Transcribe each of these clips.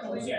Oh, yeah.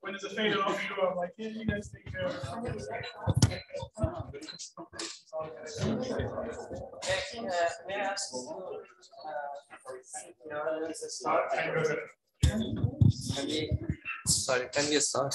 When it's a fade off, you I'm like, yeah, you guys take care of it. Sorry, can you start?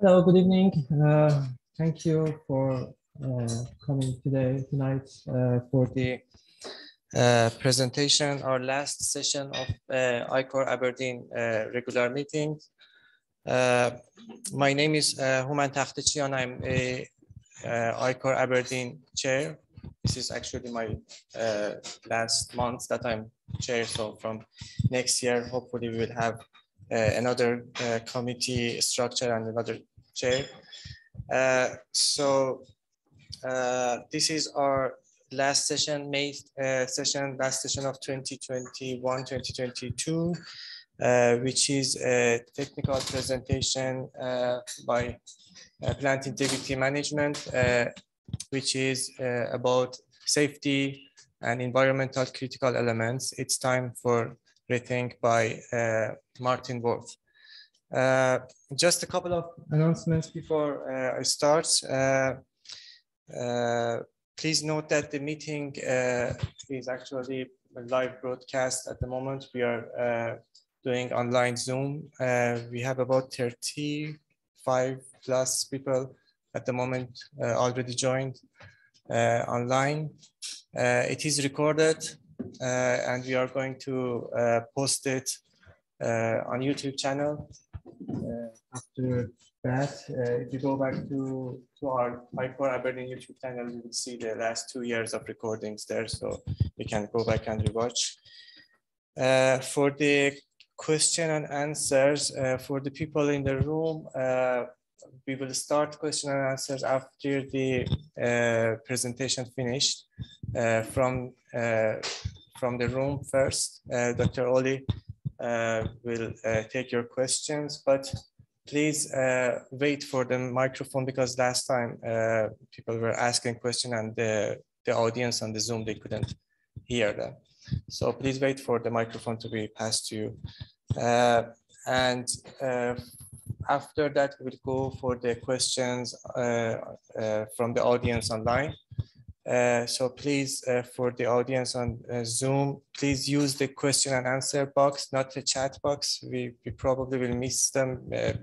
Hello, good evening. Uh, thank you for uh, coming today, tonight, uh, for the uh, presentation, our last session of uh, ICorr Aberdeen uh, regular meeting. Uh, my name is uh, Human. I'm a uh, ICorr Aberdeen chair. This is actually my last month that I'm chair. So from next year, hopefully we will have another committee structure and another chair. So this is our last session, May uh, session, last session of 2021, 2022, uh, which is a technical presentation uh, by uh, Plant Integrity Management, uh, which is uh, about safety and environmental critical elements. It's time for rethink by Martin Worth. Just a couple of announcements before I start. Uh, please note that the meeting uh, is actually live broadcast at the moment. We are uh, doing online Zoom. Uh, we have about 35 plus people at the moment uh, already joined uh, online. Uh, it is recorded and we are going to post it on YouTube channel. After that, uh, if you go back to, to our ICorr Aberdeen YouTube channel, you will see the last two years of recordings there. So you can go back and rewatch. Uh, for the question and answers, uh, for the people in the room, uh, we will start question and answers after the uh, presentation finished uh, from, from the room first. Dr. Oli will take your questions, but please uh, wait for the microphone because last time uh, people were asking question and the, the audience on the Zoom, they couldn't hear them. So please wait for the microphone to be passed to you. Uh, and uh, after that, we'll go for the questions uh, uh, from the audience online. Uh, so please, uh, for the audience on uh, Zoom, please use the question and answer box, not the chat box. We, we probably will miss them uh,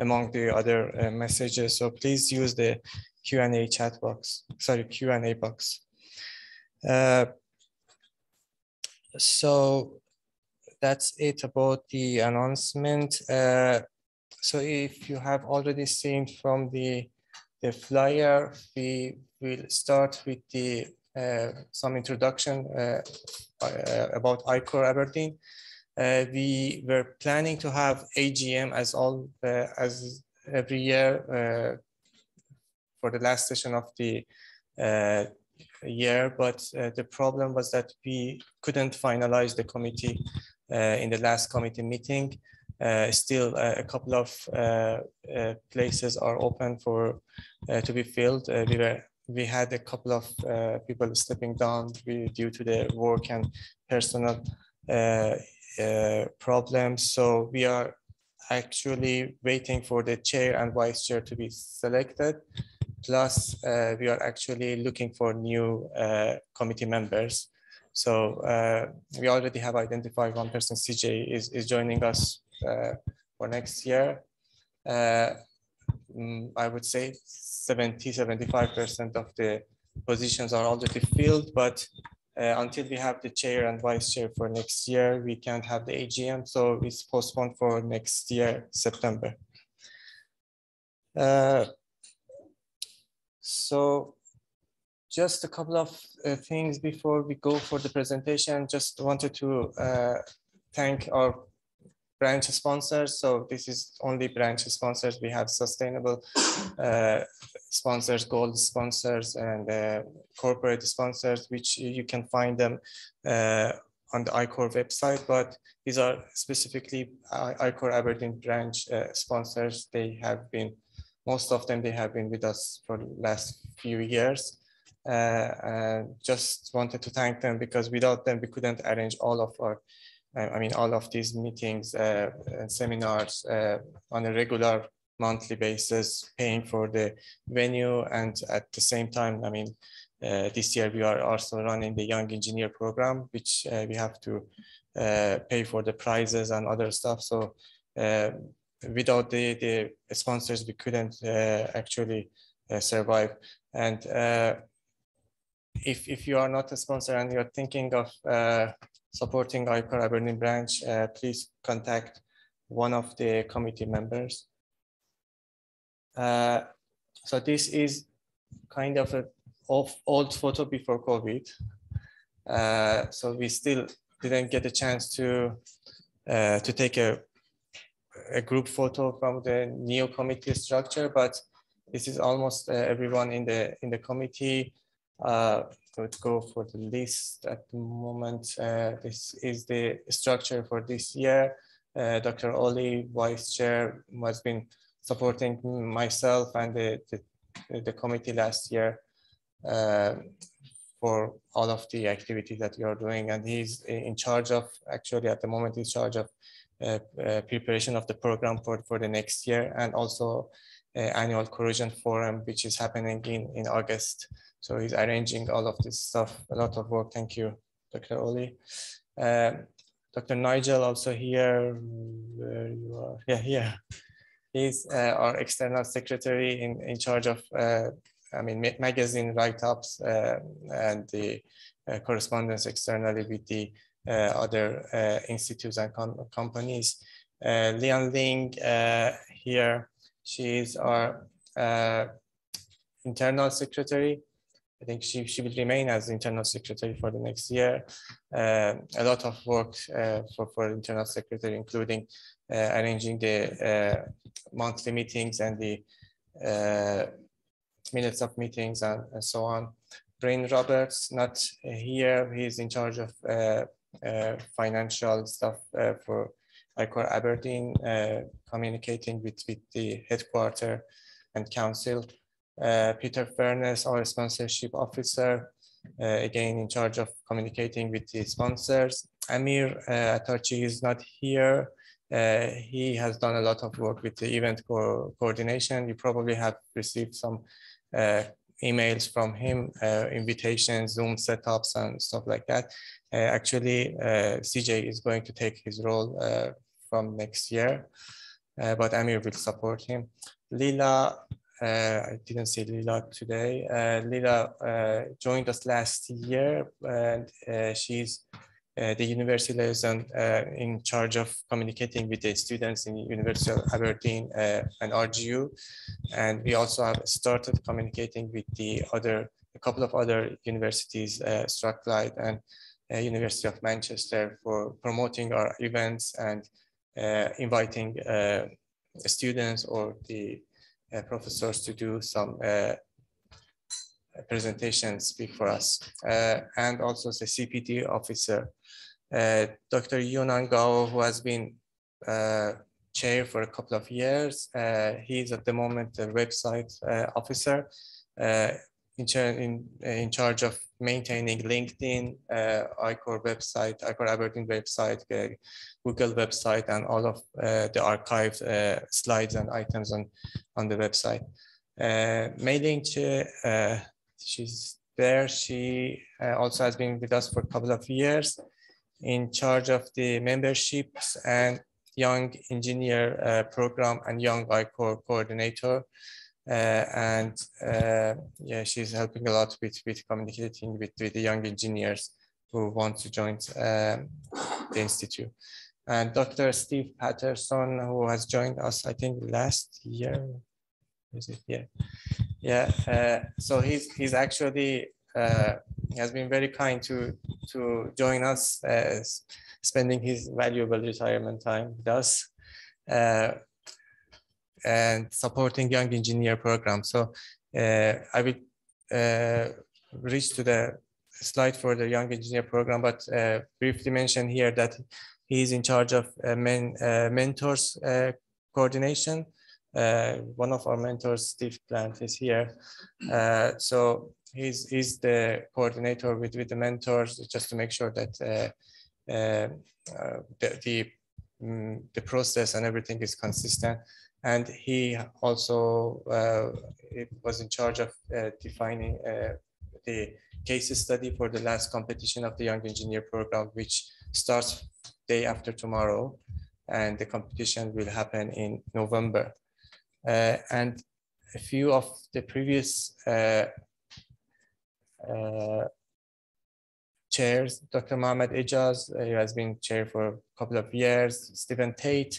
among the other uh, messages. So please use the Q&A chat box, sorry, Q&A box. So that's it about the announcement. So if you have already seen from the, the flyer, we will start with the uh, some introduction uh, uh, about ICorr Aberdeen. Uh, we were planning to have AGM as all uh, as every year uh, for the last session of the uh, year, but uh, the problem was that we couldn't finalize the committee uh, in the last committee meeting. still, a couple of places are open for to be filled. we were we had a couple of people stepping down due to their work and personal uh, uh, problems. So we are actually waiting for the chair and vice chair to be selected. Plus, uh, we are actually looking for new uh, committee members. So uh, we already have identified one person, CJ, is, is joining us uh, for next year. Mm, I would say 70, 75% of the positions are already filled, but uh, until we have the chair and vice chair for next year, we can't have the AGM. So it's postponed for next year, September. Uh, so just a couple of uh, things before we go for the presentation. Just wanted to uh, thank our branch sponsors. So this is only branch sponsors. We have sustainable uh, sponsors, gold sponsors, and uh, corporate sponsors, which you can find them uh, on the ICorr website. But these are specifically ICorr Aberdeen branch uh, sponsors. They have been, most of them, they have been with us for the last few years. Uh, and just wanted to thank them because without them, we couldn't arrange all of our I mean, all of these meetings uh, and seminars uh, on a regular monthly basis, paying for the venue. And at the same time, I mean, uh, this year we are also running the Young Engineer Program, which uh, we have to uh, pay for the prizes and other stuff. So uh, without the, the sponsors, we couldn't actually survive. And if, if you are not a sponsor and you're thinking of supporting ICorr Aberdeen branch, uh, please contact one of the committee members. Uh, so this is kind of an old photo before COVID. Uh, so we still didn't get a chance to uh, to take a, a group photo from the new committee structure, but this is almost uh, everyone in the in the committee. Uh, would go for the list at the moment. Uh, this is the structure for this year. Uh, Dr. Oli, Vice Chair, has been supporting myself and the, the, the committee last year uh, for all of the activities that we are doing. And he's in charge of, actually at the moment, he's charge of uh, uh, preparation of the program for, for the next year and also annual corrosion forum, which is happening in, in August. So he's arranging all of this stuff, a lot of work. Thank you, Dr. Oli. Um, Dr. Nigel also here, where you are, yeah, here. He's uh, our external secretary in, in charge of, uh, I mean, ma magazine write-ups uh, and the uh, correspondence externally with the uh, other uh, institutes and com companies. Lian Ling here, she's our internal secretary I think she, she will remain as internal secretary for the next year. Uh, a lot of work uh, for, for internal secretary, including uh, arranging the uh, monthly meetings and the uh, minutes of meetings and, and, so on. Brian Roberts, not here. He's in charge of uh, financial stuff for ICorr Aberdeen, communicating with, with the headquarter and council. Uh, Peter Furness, our sponsorship officer, uh, again in charge of communicating with the sponsors. Amir uh, Atarchi is not here. Uh, he has done a lot of work with the event co coordination. You probably have received some uh, emails from him, uh, invitations, Zoom setups and stuff like that. Uh, actually, CJ is going to take his role from next year, but Amir will support him. Lila uh, I didn't see Lila today. Uh, Lila uh, joined us last year and she's the university liaison in charge of communicating with the students in University of Aberdeen and RGU. And we also have started communicating with the other, a couple of other universities, Strathclyde and uh, University of Manchester for promoting our events and uh, inviting uh, students or the uh, professors to do some uh, presentation, speak for us, uh, and also the CPD officer, Dr. Yunan Gao, who has been chair for a couple of years. he's at the moment the website officer in, in, in charge of maintaining LinkedIn, uh, ICorr website, ICorr Aberdeen website, uh, Google website, and all of uh, the archived uh, slides and items on, on the website. Uh, uh, she's there. She uh, also has been with us for a couple of years in charge of the memberships and young engineer program and young ICorr coordinator. Uh, and uh, yeah, she's helping a lot with, with communicating with, with the young engineers who want to join um, the institute. And Dr. Steve Patterson, who has joined us, I think last year, is it? Yeah, yeah. Uh, so he's he's actually uh, has been very kind to to join us, uh, spending his valuable retirement time with us. Uh, and supporting young engineer program. So uh, I will uh, reach to the slide for the young engineer program, but uh, briefly mention here that he is in charge of men, mentors coordination. Uh, one of our mentors, Steve Plant, is here. Uh, so he's, he's the coordinator with, with the mentors just to make sure that uh, the, the, um, the process and everything is consistent and he also uh, was in charge of uh, defining uh, the case study for the last competition of the Young Engineer Program, which starts day after tomorrow, and the competition will happen in November. Uh, and a few of the previous uh, uh, chairs, Dr. Mohamed Ijaz, he has been chair for a couple of years, Stephen Tate,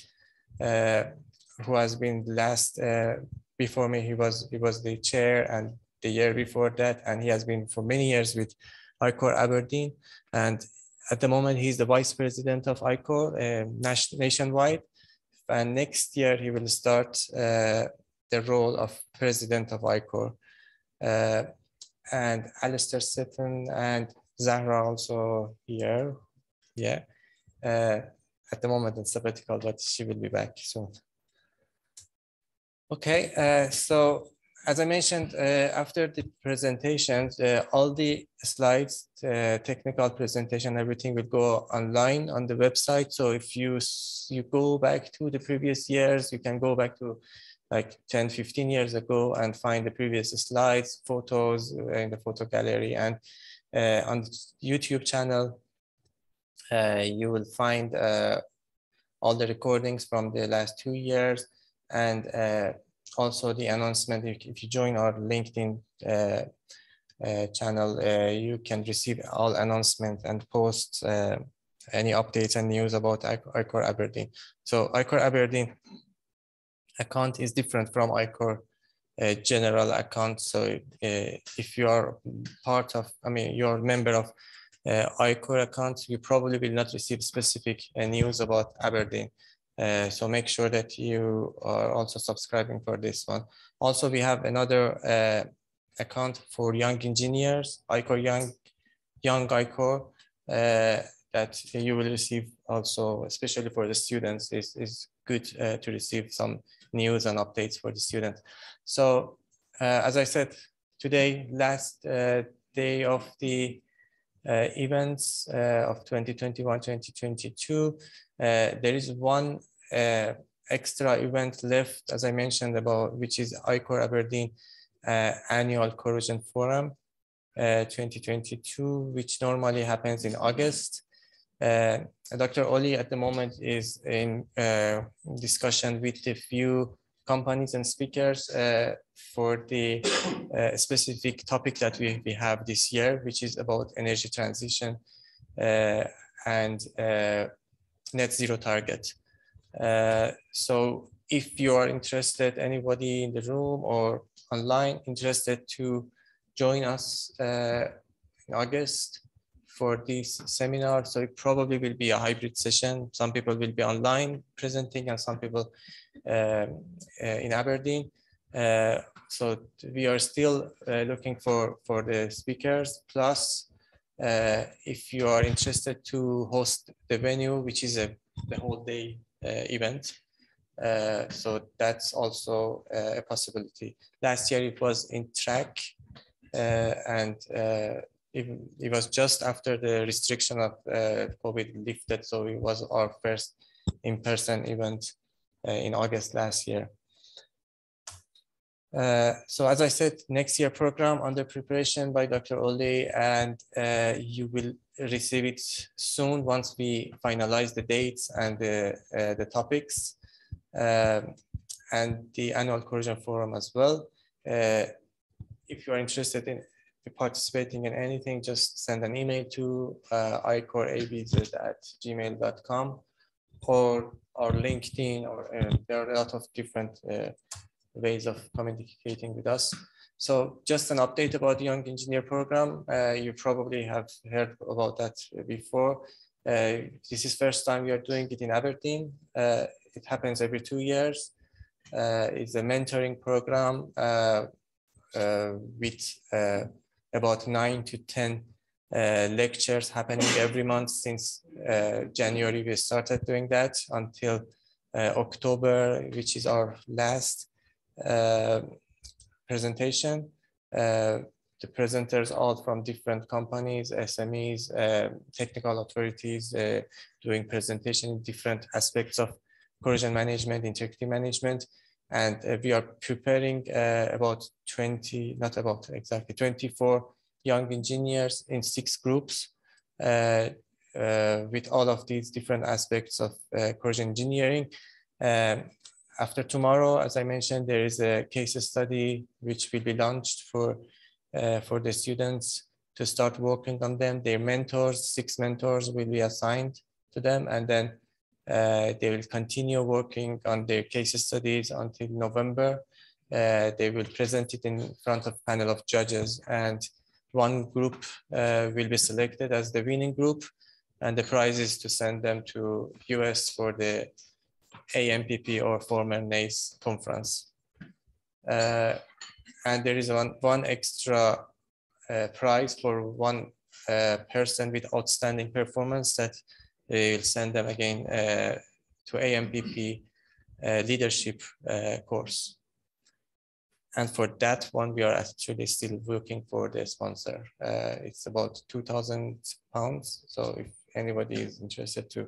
who has been last uh, before me. He was he was the chair and the year before that, and he has been for many years with ICorr Aberdeen. And at the moment, he's the vice president of ICorr uh, nationwide. And next year, he will start uh, the role of president of ICorr. Uh, and Alistair Sutton and Zahra also here. Yeah. Uh, at the moment, it's sabbatical, but she will be back soon. Okay, uh, so as I mentioned, uh, after the presentations, uh, all the slides, uh, technical presentation, everything will go online on the website. So if you, you go back to the previous years, you can go back to like 10, 15 years ago and find the previous slides, photos in the photo gallery. And uh, on YouTube channel, uh, you will find all the recordings from the last two years and uh, also the announcement, if, if, you join our LinkedIn uh, uh, channel, uh, you can receive all announcements and post uh, any updates and news about ICorr Aberdeen. So ICorr Aberdeen account is different from ICorr uh, general account. So if you are part of, I mean, you're a member of uh, ICorr account, you probably will not receive specific news about Aberdeen. Uh, so make sure that you are also subscribing for this one. Also, we have another uh, account for young engineers, ICorr Young, Young ICorr, uh, that you will receive also, especially for the students, is, is good uh, to receive some news and updates for the students. So uh, as I said, today, last day of the events uh, of 2021-2022. Uh, there is one extra event left, as I mentioned about, which is ICorr Aberdeen Annual Corrosion Forum 2022, which normally happens in August. Uh, Dr. Oli at the moment is in uh, discussion with a few companies and speakers uh, for the uh, specific topic that we, we have this year, which is about energy transition uh, and uh, net zero target. Uh, so if you are interested, anybody in the room or online interested to join us uh, in August, for this seminar. So it probably will be a hybrid session. Some people will be online presenting and some people um, uh, in Aberdeen. Uh, so we are still uh, looking for, for the speakers. Plus, uh, if you are interested to host the venue, which is a the whole day uh, event, uh, so that's also a possibility. Last year it was in track and it, was just after the restriction of uh, COVID lifted. So it was our first in-person event in August last year. Uh, so as I said, next year program under preparation by Dr. Oli, and uh, you will receive it soon once we finalize the dates and the, uh, the topics and the annual Corrosion Forum as well. if you are interested in participating in anything, just send an email to uh, icorabz at gmail.com or or LinkedIn, or uh, there are a lot of different uh, ways of communicating with us. So just an update about the Young Engineer Program. Uh, you probably have heard about that before. Uh, this is first time we are doing it in Aberdeen. Uh, it happens every two years. Uh, it's a mentoring program with about nine to 10 lectures happening every month since January. We started doing that until October, which is our last uh, presentation. Uh, the presenters all from different companies, SMEs, uh, technical authorities doing presentation in different aspects of corrosion management, integrity management. And we are preparing about 20, not about exactly 24 young engineers in six groups uh, uh, with all of these different aspects of uh, corrosion engineering. Um, after tomorrow, as I mentioned, there is a case study which will be launched for, uh, for the students to start working on them. Their mentors, six mentors will be assigned to them and then uh, they will continue working on their case studies until November. Uh, they will present it in front of panel of judges and one group uh, will be selected as the winning group and the prize is to send them to US for the AMPP or former NACE conference. Uh, and there is one, one extra uh, prize for one uh, person with outstanding performance that will send them again uh, to AMPP uh, leadership uh, course. And for that one, we are actually still working for the sponsor. it's about 2,000 pounds. So if anybody is interested to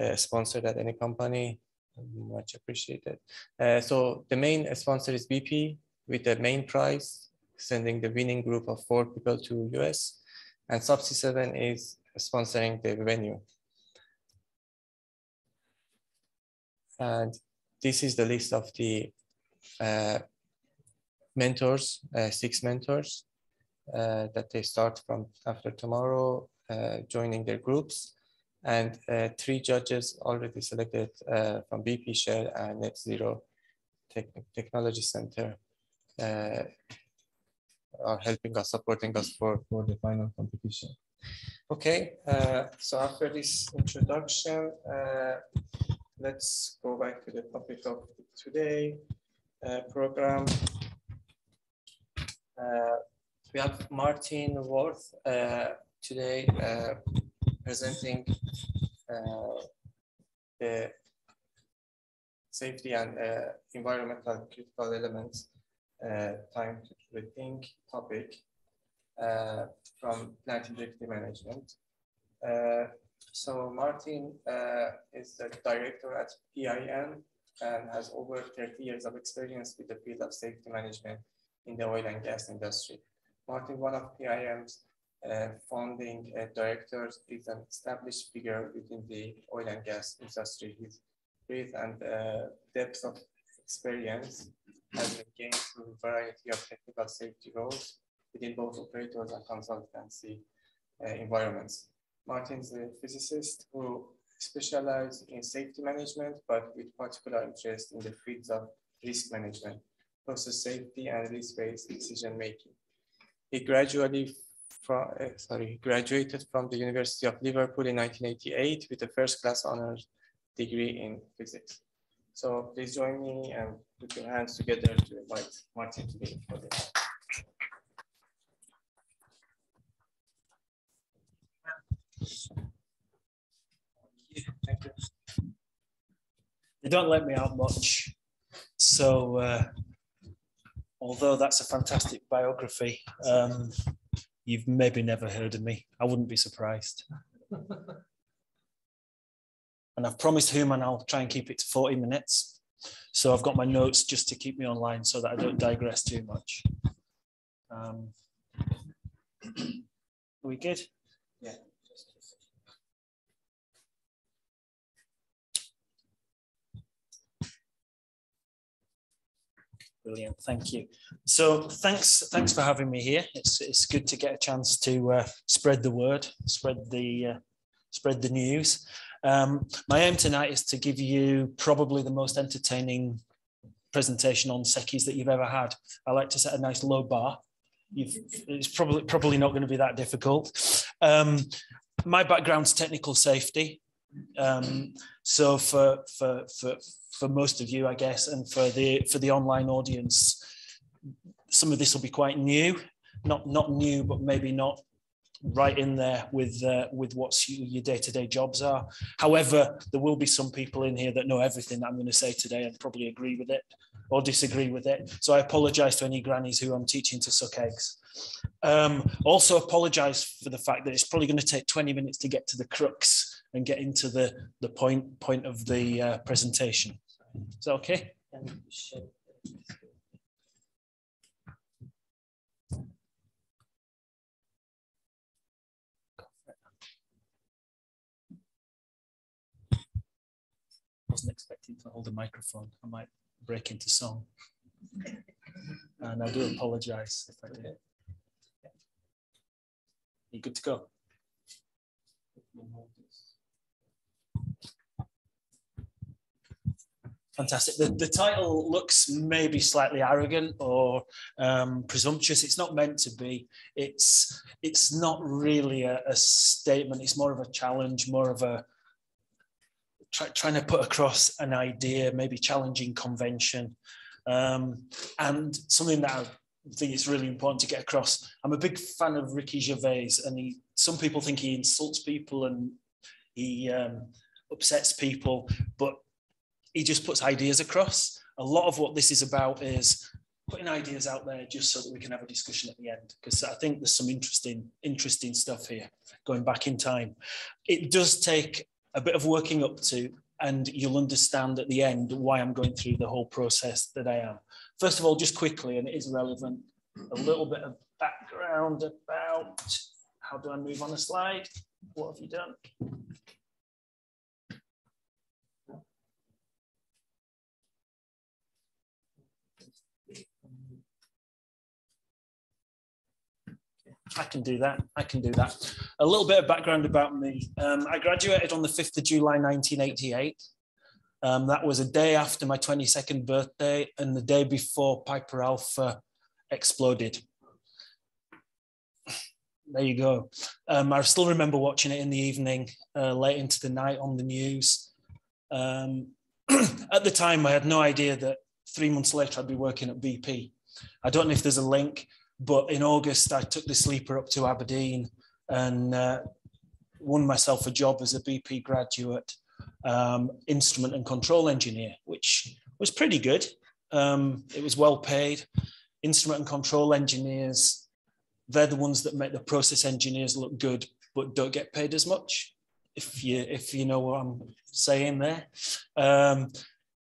uh, sponsored at any company. Much appreciated. Uh, so the main sponsor is BP with the main prize, sending the winning group of four people to US. And Subsea 7 is sponsoring the venue. And this is the list of the uh, mentors, uh, six mentors uh, that they start from after tomorrow, uh, joining their groups and uh, three judges already selected uh, from BP Shell and Net Zero Technology Center are helping us, supporting us for, for the final competition. Okay, so after this introduction, let's go back to the topic of today uh, program. we have Martin Worth today presenting uh, the safety and uh, environmental critical elements uh, time to rethink topic uh, from plant integrity management. So Martin uh, is the director at PIM and has over 30 years of experience with the field of safety management in the oil and gas industry. Martin, one of PIM's uh, founding uh, directors is an established figure within the oil and gas industry. His breadth and uh, depth of experience has been gained through a variety of technical safety roles within both operators and consultancy uh, environments. Martin is a physicist who specialized in safety management, but with particular interest in the fields of risk management, process safety, and risk-based decision making. He gradually from, uh, sorry, graduated from the University of Liverpool in 1988 with a first class honors degree in physics. So please join me and put your hands together to invite Martin to podium. Thank They don't let me out much. So, uh, although that's a fantastic biography, um, you've maybe never heard of me. I wouldn't be surprised. and I've promised Human I'll try and keep it to 40 minutes. So I've got my notes just to keep me online so that I don't digress too much. Um, are we good? Yeah. Brilliant, thank you. So thanks, thanks for having me here. It's it's good to get a chance to uh, spread the word, spread the uh, spread the news. Um, my aim tonight is to give you probably the most entertaining presentation on SECEs that you've ever had. I like to set a nice low bar. You've, it's probably probably not going to be that difficult. Um, my background's technical safety. Um, so for, for, for, for most of you, I guess, and for the, for the online audience, some of this will be quite new, not, not new, but maybe not right in there with uh, with what your day-to-day jobs are. However, there will be some people in here that know everything that I'm going to say today and probably agree with it or disagree with it. So I apologize to any grannies who I'm teaching to suck eggs. Um, also apologize for the fact that it's probably going to take 20 minutes to get to the crux and get into the, the point, point of the uh, presentation. Is that okay? wasn't expecting to hold a microphone. I might break into song. And I do apologize if I did. You good to go? Fantastic. The, the title looks maybe slightly arrogant or um, presumptuous. It's not meant to be. It's it's not really a, a statement. It's more of a challenge, more of a try, trying to put across an idea, maybe challenging convention, um, and something that I think it's really important to get across. I'm a big fan of Ricky Gervais, and he. Some people think he insults people and he um, upsets people, but he just puts ideas across. A lot of what this is about is putting ideas out there just so that we can have a discussion at the end because I think there's some interesting interesting stuff here going back in time. It does take a bit of working up to and you'll understand at the end why I'm going through the whole process that I am. First of all, just quickly, and it is relevant, a little bit of background about how do I move on a slide? What have you done? I can do that. I can do that. A little bit of background about me. Um, I graduated on the 5th of July 1988. Um, that was a day after my 22nd birthday and the day before Piper Alpha exploded. There you go. Um, I still remember watching it in the evening, uh, late into the night on the news. Um, at the time, I had no idea that three months later I'd be working at BP. I don't know if there's a link. But in August, I took the sleeper up to Aberdeen and uh, won myself a job as a BP graduate um, instrument and control engineer, which was pretty good. Um, it was well paid. Instrument and control engineers, they're the ones that make the process engineers look good, but don't get paid as much. If you if you know what I'm saying there. Um,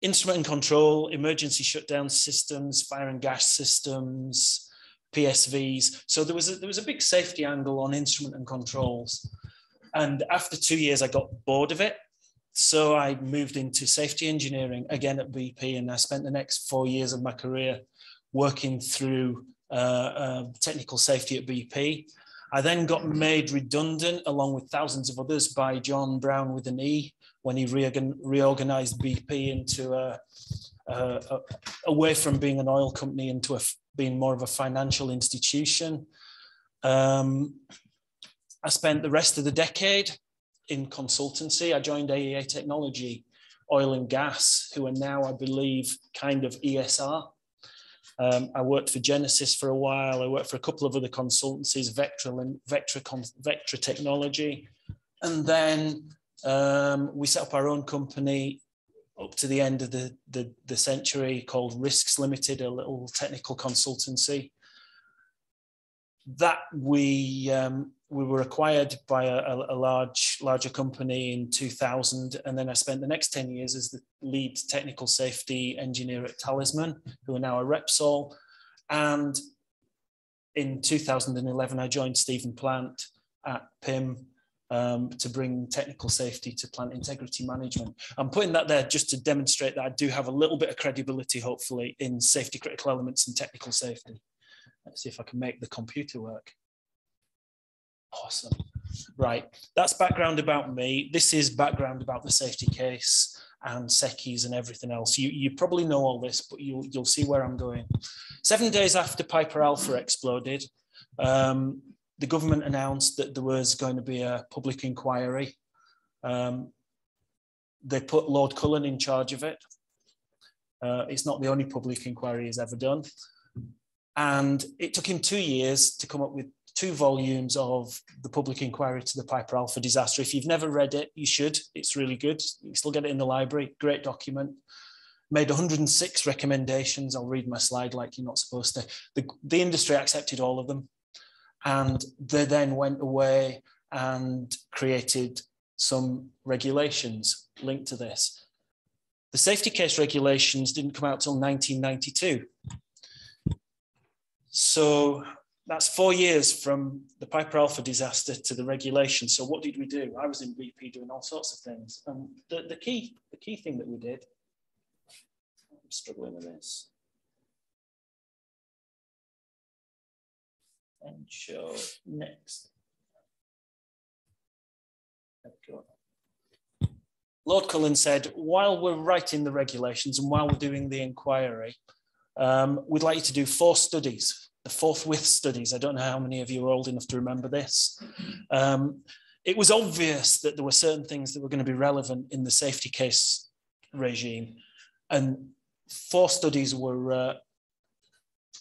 instrument and control, emergency shutdown systems, fire and gas systems, PSVs. So there was a, there was a big safety angle on instrument and controls. And after two years, I got bored of it. So I moved into safety engineering again at BP, and I spent the next four years of my career working through uh, uh, technical safety at BP. I then got made redundant along with thousands of others by John Browne with an E when he reorganized BP into a, a, away from being an oil company into a being more of a financial institution. Um, I spent the rest of the decade in consultancy. I joined AEA Technology, oil and gas, who are now, I believe, kind of ESR. Um, I worked for Genesis for a while. I worked for a couple of other consultancies, Vectra Vectra, Vectra Technology. And then um, we set up our own company up to the end of the, the, the century called Risks Limited, a little technical consultancy. That we um, we were acquired by a, a, large larger company in 2000 and then i spent the next 10 years as the lead technical safety engineer at talisman who are now a repsol and in 2011 i joined stephen plant at pim um, to bring technical safety to plant integrity management. I'm putting that there just to demonstrate that I do have a little bit of credibility, hopefully, in safety critical elements and technical safety. Let's see if I can make the computer work. Awesome. Right, that's background about me. This is background about the safety case and SECEs and everything else. You, you probably know all this, but you'll, you'll see where I'm going. Seven days after Piper Alpha exploded, um, the government announced that there was going to be a public inquiry. Um, they put Lord Cullen in charge of it. Uh, it's not the only public inquiry he's ever done. And it took him two years to come up with two volumes of the public inquiry to the Piper Alpha disaster. If you've never read it, you should. It's really good. You still get it in the library. Great document. Made 106 recommendations. I'll read my slide like you're not supposed to. The, the industry accepted all of them. And they then went away and created some regulations linked to this. The safety case regulations didn't come out till 1992. So that's four years from the Piper Alpha disaster to the regulation. So what did we do? I was in BP doing all sorts of things. And the, the key, the key thing that we did, I'm struggling with this. And show next. Lord Cullen said, while we're writing the regulations and while we're doing the inquiry, um, we'd like you to do four studies the forthwith studies. I don't know how many of you are old enough to remember this. Um, it was obvious that there were certain things that were going to be relevant in the safety case regime. And four studies were uh,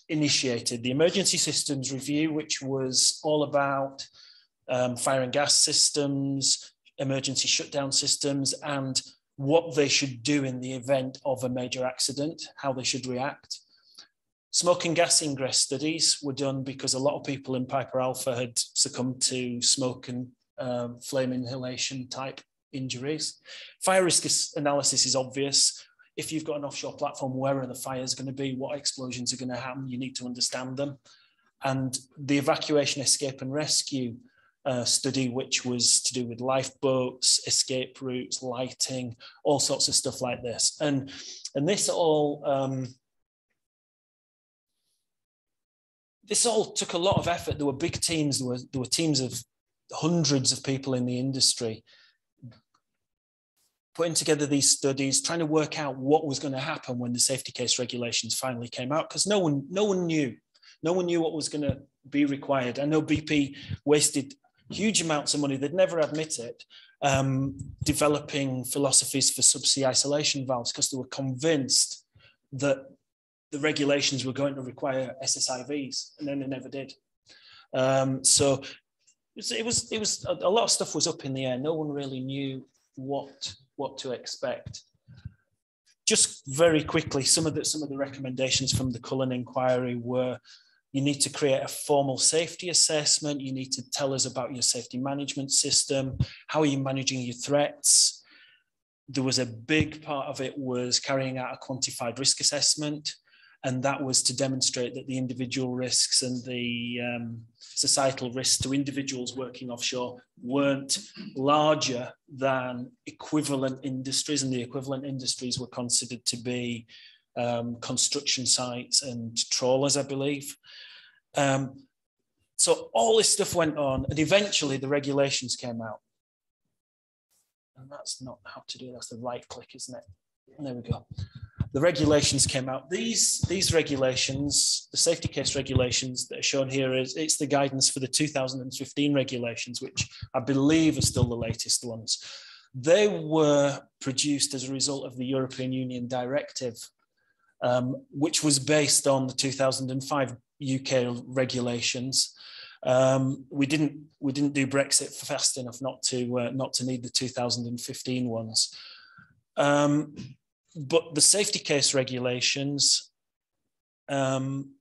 initiated. The emergency systems review, which was all about um, fire and gas systems, emergency shutdown systems, and what they should do in the event of a major accident, how they should react. Smoke and gas ingress studies were done because a lot of people in Piper Alpha had succumbed to smoke and um, flame inhalation type injuries. Fire risk analysis is obvious. If you've got an offshore platform, where are the fires going to be? What explosions are going to happen? You need to understand them. And the evacuation, escape and rescue uh, study, which was to do with lifeboats, escape routes, lighting, all sorts of stuff like this. And, and this all um, this all took a lot of effort. There were big teams. There were there were teams of hundreds of people in the industry putting together these studies, trying to work out what was going to happen when the safety case regulations finally came out, because no one no one knew. No one knew what was going to be required. I know BP wasted huge amounts of money. They'd never admit it, um, developing philosophies for subsea isolation valves because they were convinced that the regulations were going to require SSIVs, and then they never did. Um, so it was it was a lot of stuff was up in the air. No one really knew what what to expect. Just very quickly, some of the some of the recommendations from the Cullen inquiry were you need to create a formal safety assessment. You need to tell us about your safety management system. How are you managing your threats? There was a big part of it was carrying out a quantified risk assessment and that was to demonstrate that the individual risks and the um, societal risks to individuals working offshore weren't larger than equivalent industries, and the equivalent industries were considered to be um, construction sites and trawlers, I believe. Um, so all this stuff went on, and eventually the regulations came out. And that's not how to do. it. That's the right click, isn't it? And there we go. The regulations came out. These, these regulations, the safety case regulations that are shown here is it's the guidance for the 2015 regulations, which I believe are still the latest ones. They were produced as a result of the European Union directive, um, which was based on the 2005 UK regulations. Um, we didn't we didn't do Brexit fast enough not to uh, not to need the 2015 ones. Um, but the safety case regulations um,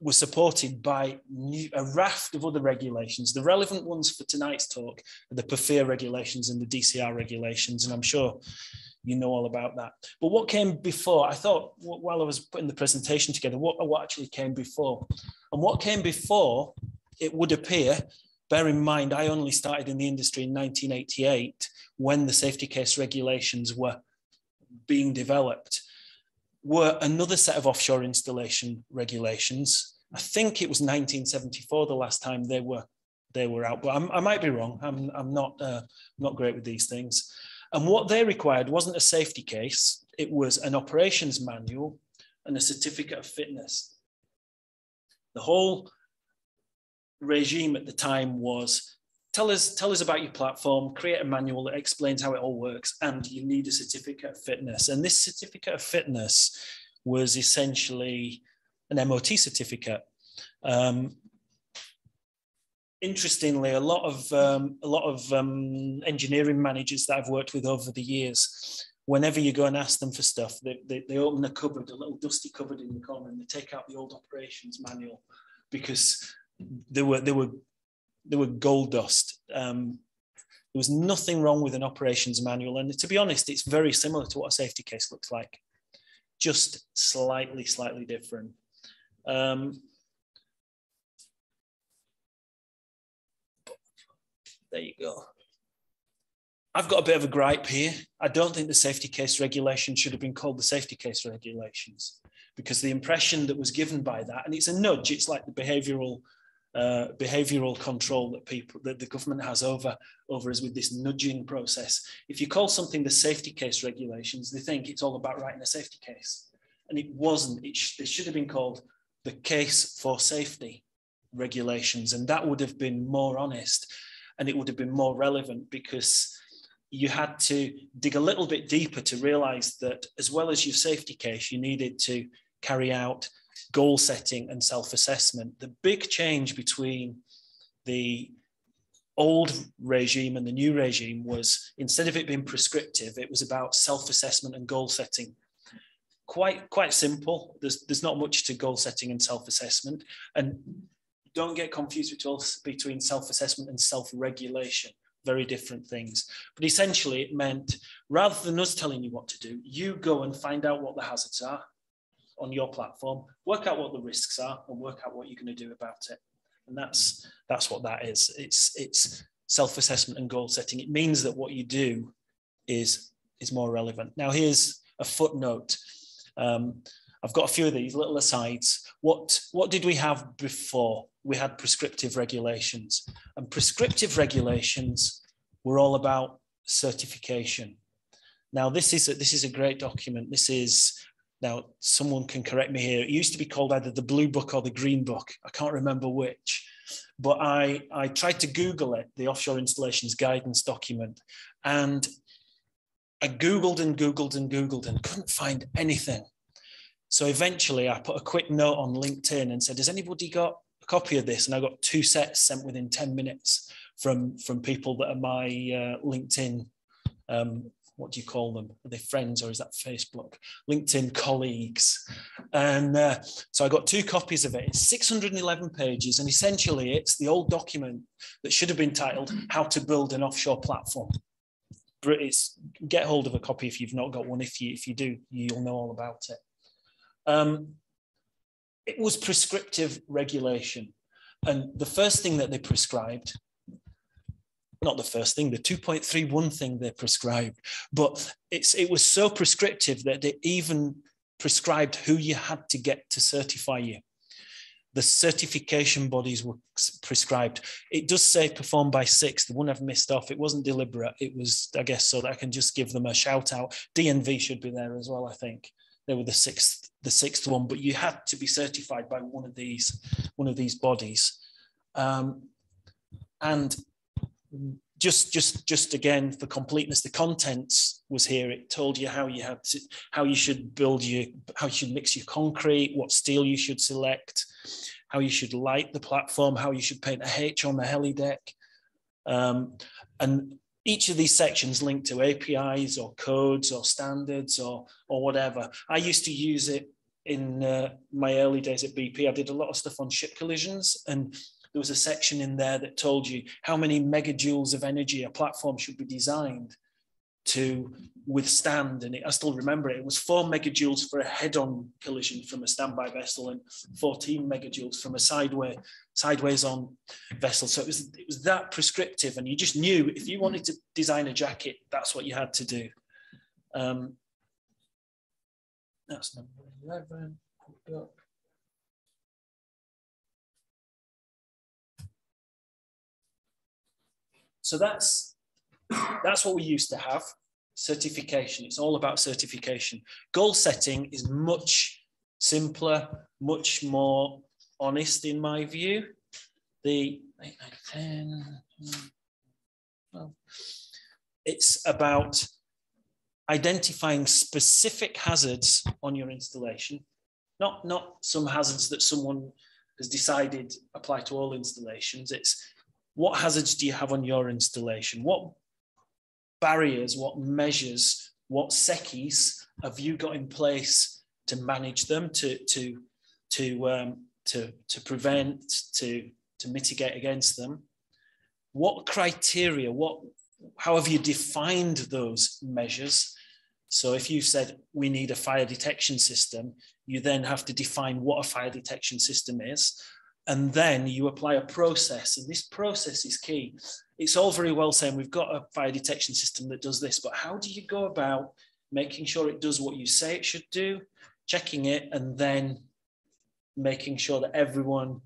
were supported by new, a raft of other regulations. The relevant ones for tonight's talk are the PFEER regulations and the DCR regulations, and I'm sure you know all about that. But what came before? I thought while I was putting the presentation together, what, what actually came before? And what came before, it would appear, bear in mind, I only started in the industry in 1988 when the safety case regulations were being developed were another set of offshore installation regulations. I think it was 1974 the last time they were they were out, but I'm, i might be wrong. I'm, I'm not uh, not great with these things. And what they required wasn't a safety case; it was an operations manual and a certificate of fitness. The whole regime at the time was tell us tell us about your platform create a manual that explains how it all works and you need a certificate of fitness. And this certificate of fitness was essentially an mot certificate. Um, interestingly a lot of um, a lot of um, engineering managers that i've worked with over the years whenever you go and ask them for stuff they, they, they open a cupboard a little dusty cupboard in the corner and they take out the old operations manual because they were they were they were gold dust. Um, there was nothing wrong with an operations manual. And to be honest, it's very similar to what a safety case looks like, just slightly, slightly different. Um, there you go. I've got a bit of a gripe here. I don't think the safety case regulation should have been called the safety case regulations because the impression that was given by that, and it's a nudge, it's like the behavioral uh, behavioral control that people that the government has over over us with this nudging process. If you call something the safety case regulations, they think it's all about writing a safety case, and it wasn't. It, sh- it should have been called the case for safety regulations, and that would have been more honest, and it would have been more relevant because you had to dig a little bit deeper to realize that as well as your safety case, you needed to carry out goal setting and self assessment. The big change between the old regime and the new regime was instead of it being prescriptive, it was about self assessment and goal setting. Quite, quite simple. There's, there's not much to goal setting and self assessment. And don't get confused between self assessment and self regulation very different things. But essentially, it meant rather than us telling you what to do, you go and find out what the hazards are on your platform, work out what the risks are, and work out what you're going to do about it. And that's that's what that is. It's it's self-assessment and goal setting. It means that what you do is is more relevant. Now here's a footnote. Um, I've got a few of these little asides. What what did we have before? We had prescriptive regulations, and prescriptive regulations were all about certification. Now this is a, this is a great document. This is now, someone can correct me here. It used to be called either the Blue Book or the Green Book. I can't remember which. But I, I tried to Google it, the offshore installations guidance document. And I Googled and Googled and Googled and couldn't find anything. So eventually I put a quick note on LinkedIn and said, Has anybody got a copy of this? And I got two sets sent within 10 minutes from, from people that are my uh, LinkedIn um, what do you call them? Are they friends or is that Facebook? LinkedIn colleagues. And uh, so I got two copies of it. It's 611 pages, and essentially it's the old document that should have been titled How to Build an Offshore Platform. It's, get hold of a copy if you've not got one. If you if you do, you'll know all about it. Um, it was prescriptive regulation. And the first thing that they prescribed not the first thing, the 2.31 thing they prescribed, but it's it was so prescriptive that they even prescribed who you had to get to certify you. The certification bodies were prescribed. It does say performed by six. The one I've missed off. It wasn't deliberate. It was, I guess, so that I can just give them a shout out. DNV should be there as well, I think. they were the sixth, the sixth one, but you had to be certified by one of these, one of these bodies. Um, and just, just, just again for completeness, the contents was here. It told you how you had to, how you should build your, how you should mix your concrete, what steel you should select, how you should light the platform, how you should paint a H on the heli deck. Um, and each of these sections link to APIs or codes or standards or, or whatever. I used to use it in uh, my early days at BP. I did a lot of stuff on ship collisions and there was a section in there that told you how many megajoules of energy a platform should be designed to withstand. And it, I still remember it, it was four megajoules for a head-on collision from a standby vessel and 14 megajoules from a sideways sideways on vessel. So it was, it was that prescriptive and you just knew if you wanted to design a jacket, that's what you had to do. Um, that's number 11. So that's that's what we used to have certification. It's all about certification. Goal setting is much simpler, much more honest in my view. The 8, 10, well, it's about identifying specific hazards on your installation, not, not some hazards that someone has decided apply to all installations. It's what hazards do you have on your installation? What barriers, what measures, what SECEs have you got in place to manage them, to, to, to, um, to, to prevent, to, to mitigate against them? What criteria, what, how have you defined those measures? So if you said we need a fire detection system, you then have to define what a fire detection system is and then you apply a process and this process is key. It's all very well saying we've got a fire detection system that does this but how do you go about making sure it does what you say it should do checking it and then making sure that everyone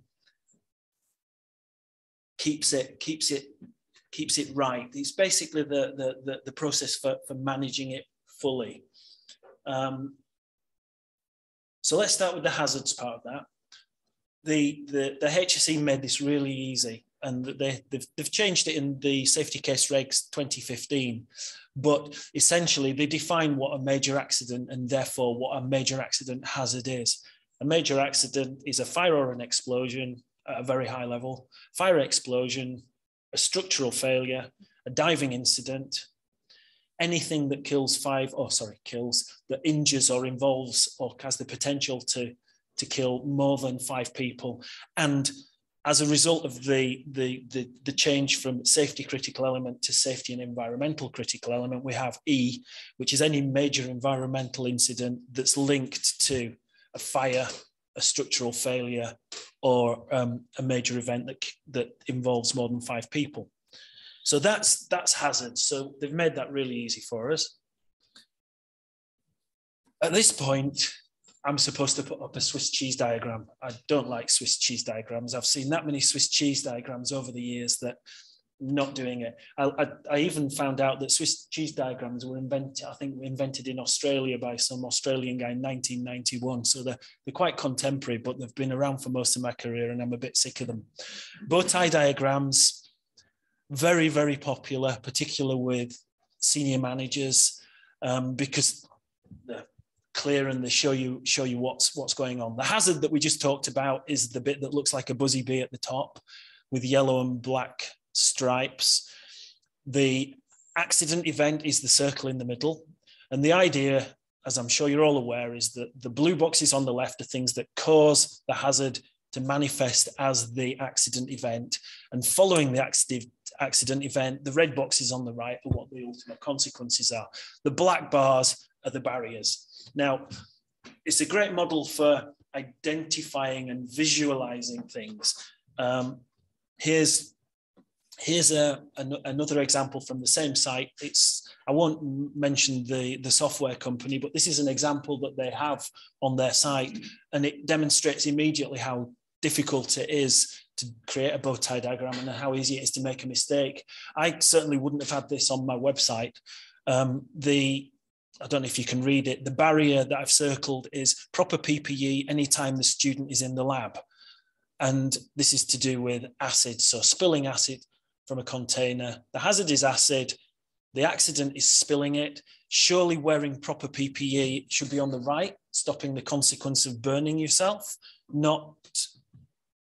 keeps it keeps it keeps it right? It's basically the the the, the process for, for managing it fully. Um, so let's start with the hazards part of that the, the, the HSE made this really easy and they, they've, they've changed it in the safety case regs 2015 but essentially they define what a major accident and therefore what a major accident hazard is. A major accident is a fire or an explosion at a very high level fire explosion a structural failure a diving incident anything that kills five or oh, sorry kills that injures or involves or has the potential to to kill more than five people. And as a result of the, the, the, the, change from safety critical element to safety and environmental critical element, we have E, which is any major environmental incident that's linked to a fire, a structural failure, or um, a major event that, that involves more than five people. So that's, that's hazards. So they've made that really easy for us. At this point, I'm supposed to put up a Swiss cheese diagram. I don't like Swiss cheese diagrams. I've seen that many Swiss cheese diagrams over the years that not doing it. I, I, I, even found out that Swiss cheese diagrams were invented, I think, invented in Australia by some Australian guy in 1991. So they're, they're quite contemporary, but they've been around for most of my career and I'm a bit sick of them. Bow tie diagrams, very, very popular, particularly with senior managers, um, because the clear and they show you show you what's what's going on. The hazard that we just talked about is the bit that looks like a buzzy bee at the top with yellow and black stripes. The accident event is the circle in the middle. And the idea, as I'm sure you're all aware, is that the blue boxes on the left are things that cause the hazard to manifest as the accident event. And following the accident, accident event, the red boxes on the right are what the ultimate consequences are. The black bars are the barriers. Now, it's a great model for identifying and visualizing things. Um, here's here's a, an, another example from the same site. It's I won't mention the, the software company, but this is an example that they have on their site, and it demonstrates immediately how difficult it is to create a bow tie diagram and how easy it is to make a mistake. I certainly wouldn't have had this on my website. Um, the I don't know if you can read it. The barrier that I've circled is proper PPE anytime the student is in the lab. And this is to do with acid. So spilling acid from a container. The hazard is acid. The accident is spilling it. Surely wearing proper PPE should be on the right, stopping the consequence of burning yourself, not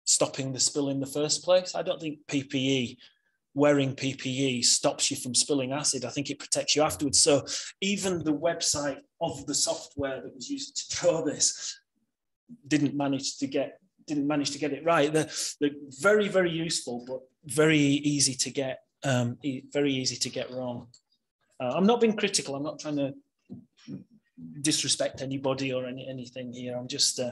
stopping the spill in the first place. I don't think PPE wearing PPE stops you from spilling acid. I think it protects you afterwards. So even the website of the software that was used to draw this didn't manage to get didn't manage to get it right. They're, they're very very useful, but very easy to get um, e very easy to get wrong. Uh, I'm not being critical. I'm not trying to disrespect anybody or any, anything here. I'm just uh,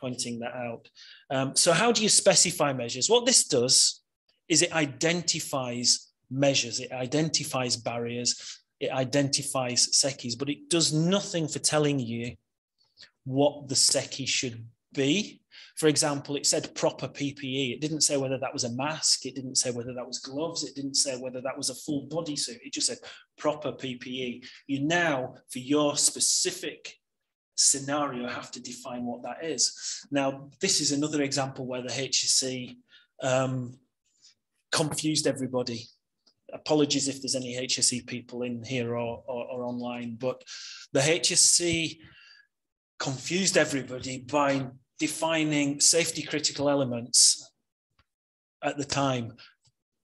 pointing that out. Um, so how do you specify measures? What this does is it identifies measures, it identifies barriers, it identifies SECEs, but it does nothing for telling you what the SECE should be. For example, it said proper PPE. It didn't say whether that was a mask. It didn't say whether that was gloves. It didn't say whether that was a full bodysuit. It just said proper PPE. You now, for your specific scenario, have to define what that is. Now, this is another example where the HSE um, confused everybody. Apologies if there's any HSE people in here or, or, or online, but the HSE confused everybody by defining safety critical elements at the time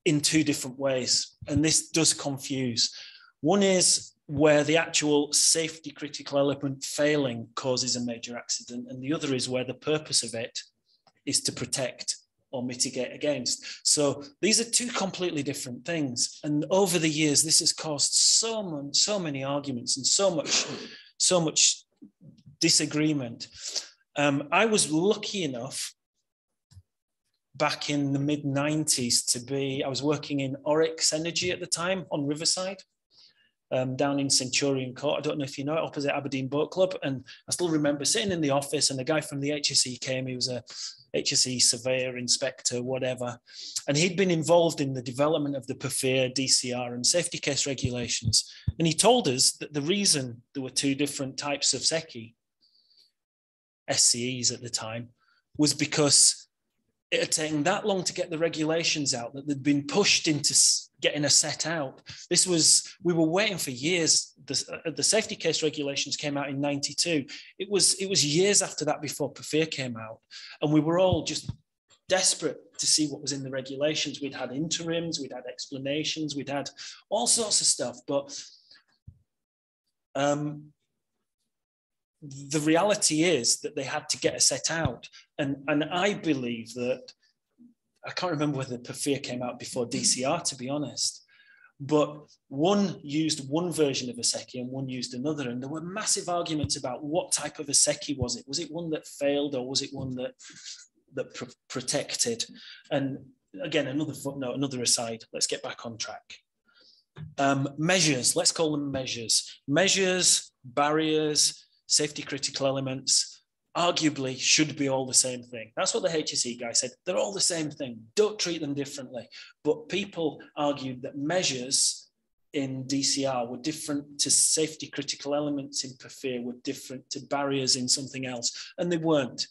in two different ways. And this does confuse. One is where the actual safety critical element failing causes a major accident, and the other is where the purpose of it is to protect or mitigate against. So these are two completely different things. And over the years, this has caused so much, so many arguments and so much, so much disagreement. Um, I was lucky enough back in the mid 90s to be, I was working in Oryx Energy at the time on Riverside. Um, down in Centurion Court. I don't know if you know it, opposite Aberdeen Boat Club. And I still remember sitting in the office, and a guy from the HSE came. He was a HSE surveyor, inspector, whatever. And he'd been involved in the development of the PFEER, DCR, and safety case regulations. And he told us that the reason there were two different types of SECE, SCEs at the time, was because it had taken that long to get the regulations out that they'd been pushed into getting a set out. This was, we were waiting for years. The, uh, the safety case regulations came out in 92. It was, it was years after that before PFEER came out. And we were all just desperate to see what was in the regulations. We'd had interims, we'd had explanations, we'd had all sorts of stuff. But um, the reality is that they had to get a set out. And, and I believe that I can't remember whether PFEER came out before DCR, to be honest. But one used one version of a SECE and one used another. And there were massive arguments about what type of a SECE was it? Was it one that failed or was it one that, that pr protected? And again, another footnote, another aside. Let's get back on track. Um, measures, let's call them measures. Measures, barriers, safety critical elements, arguably should be all the same thing. That's what the HSE guy said. They're all the same thing. Don't treat them differently. But people argued that measures in DCR were different to safety critical elements in PFEER, were different to barriers in something else, and they weren't.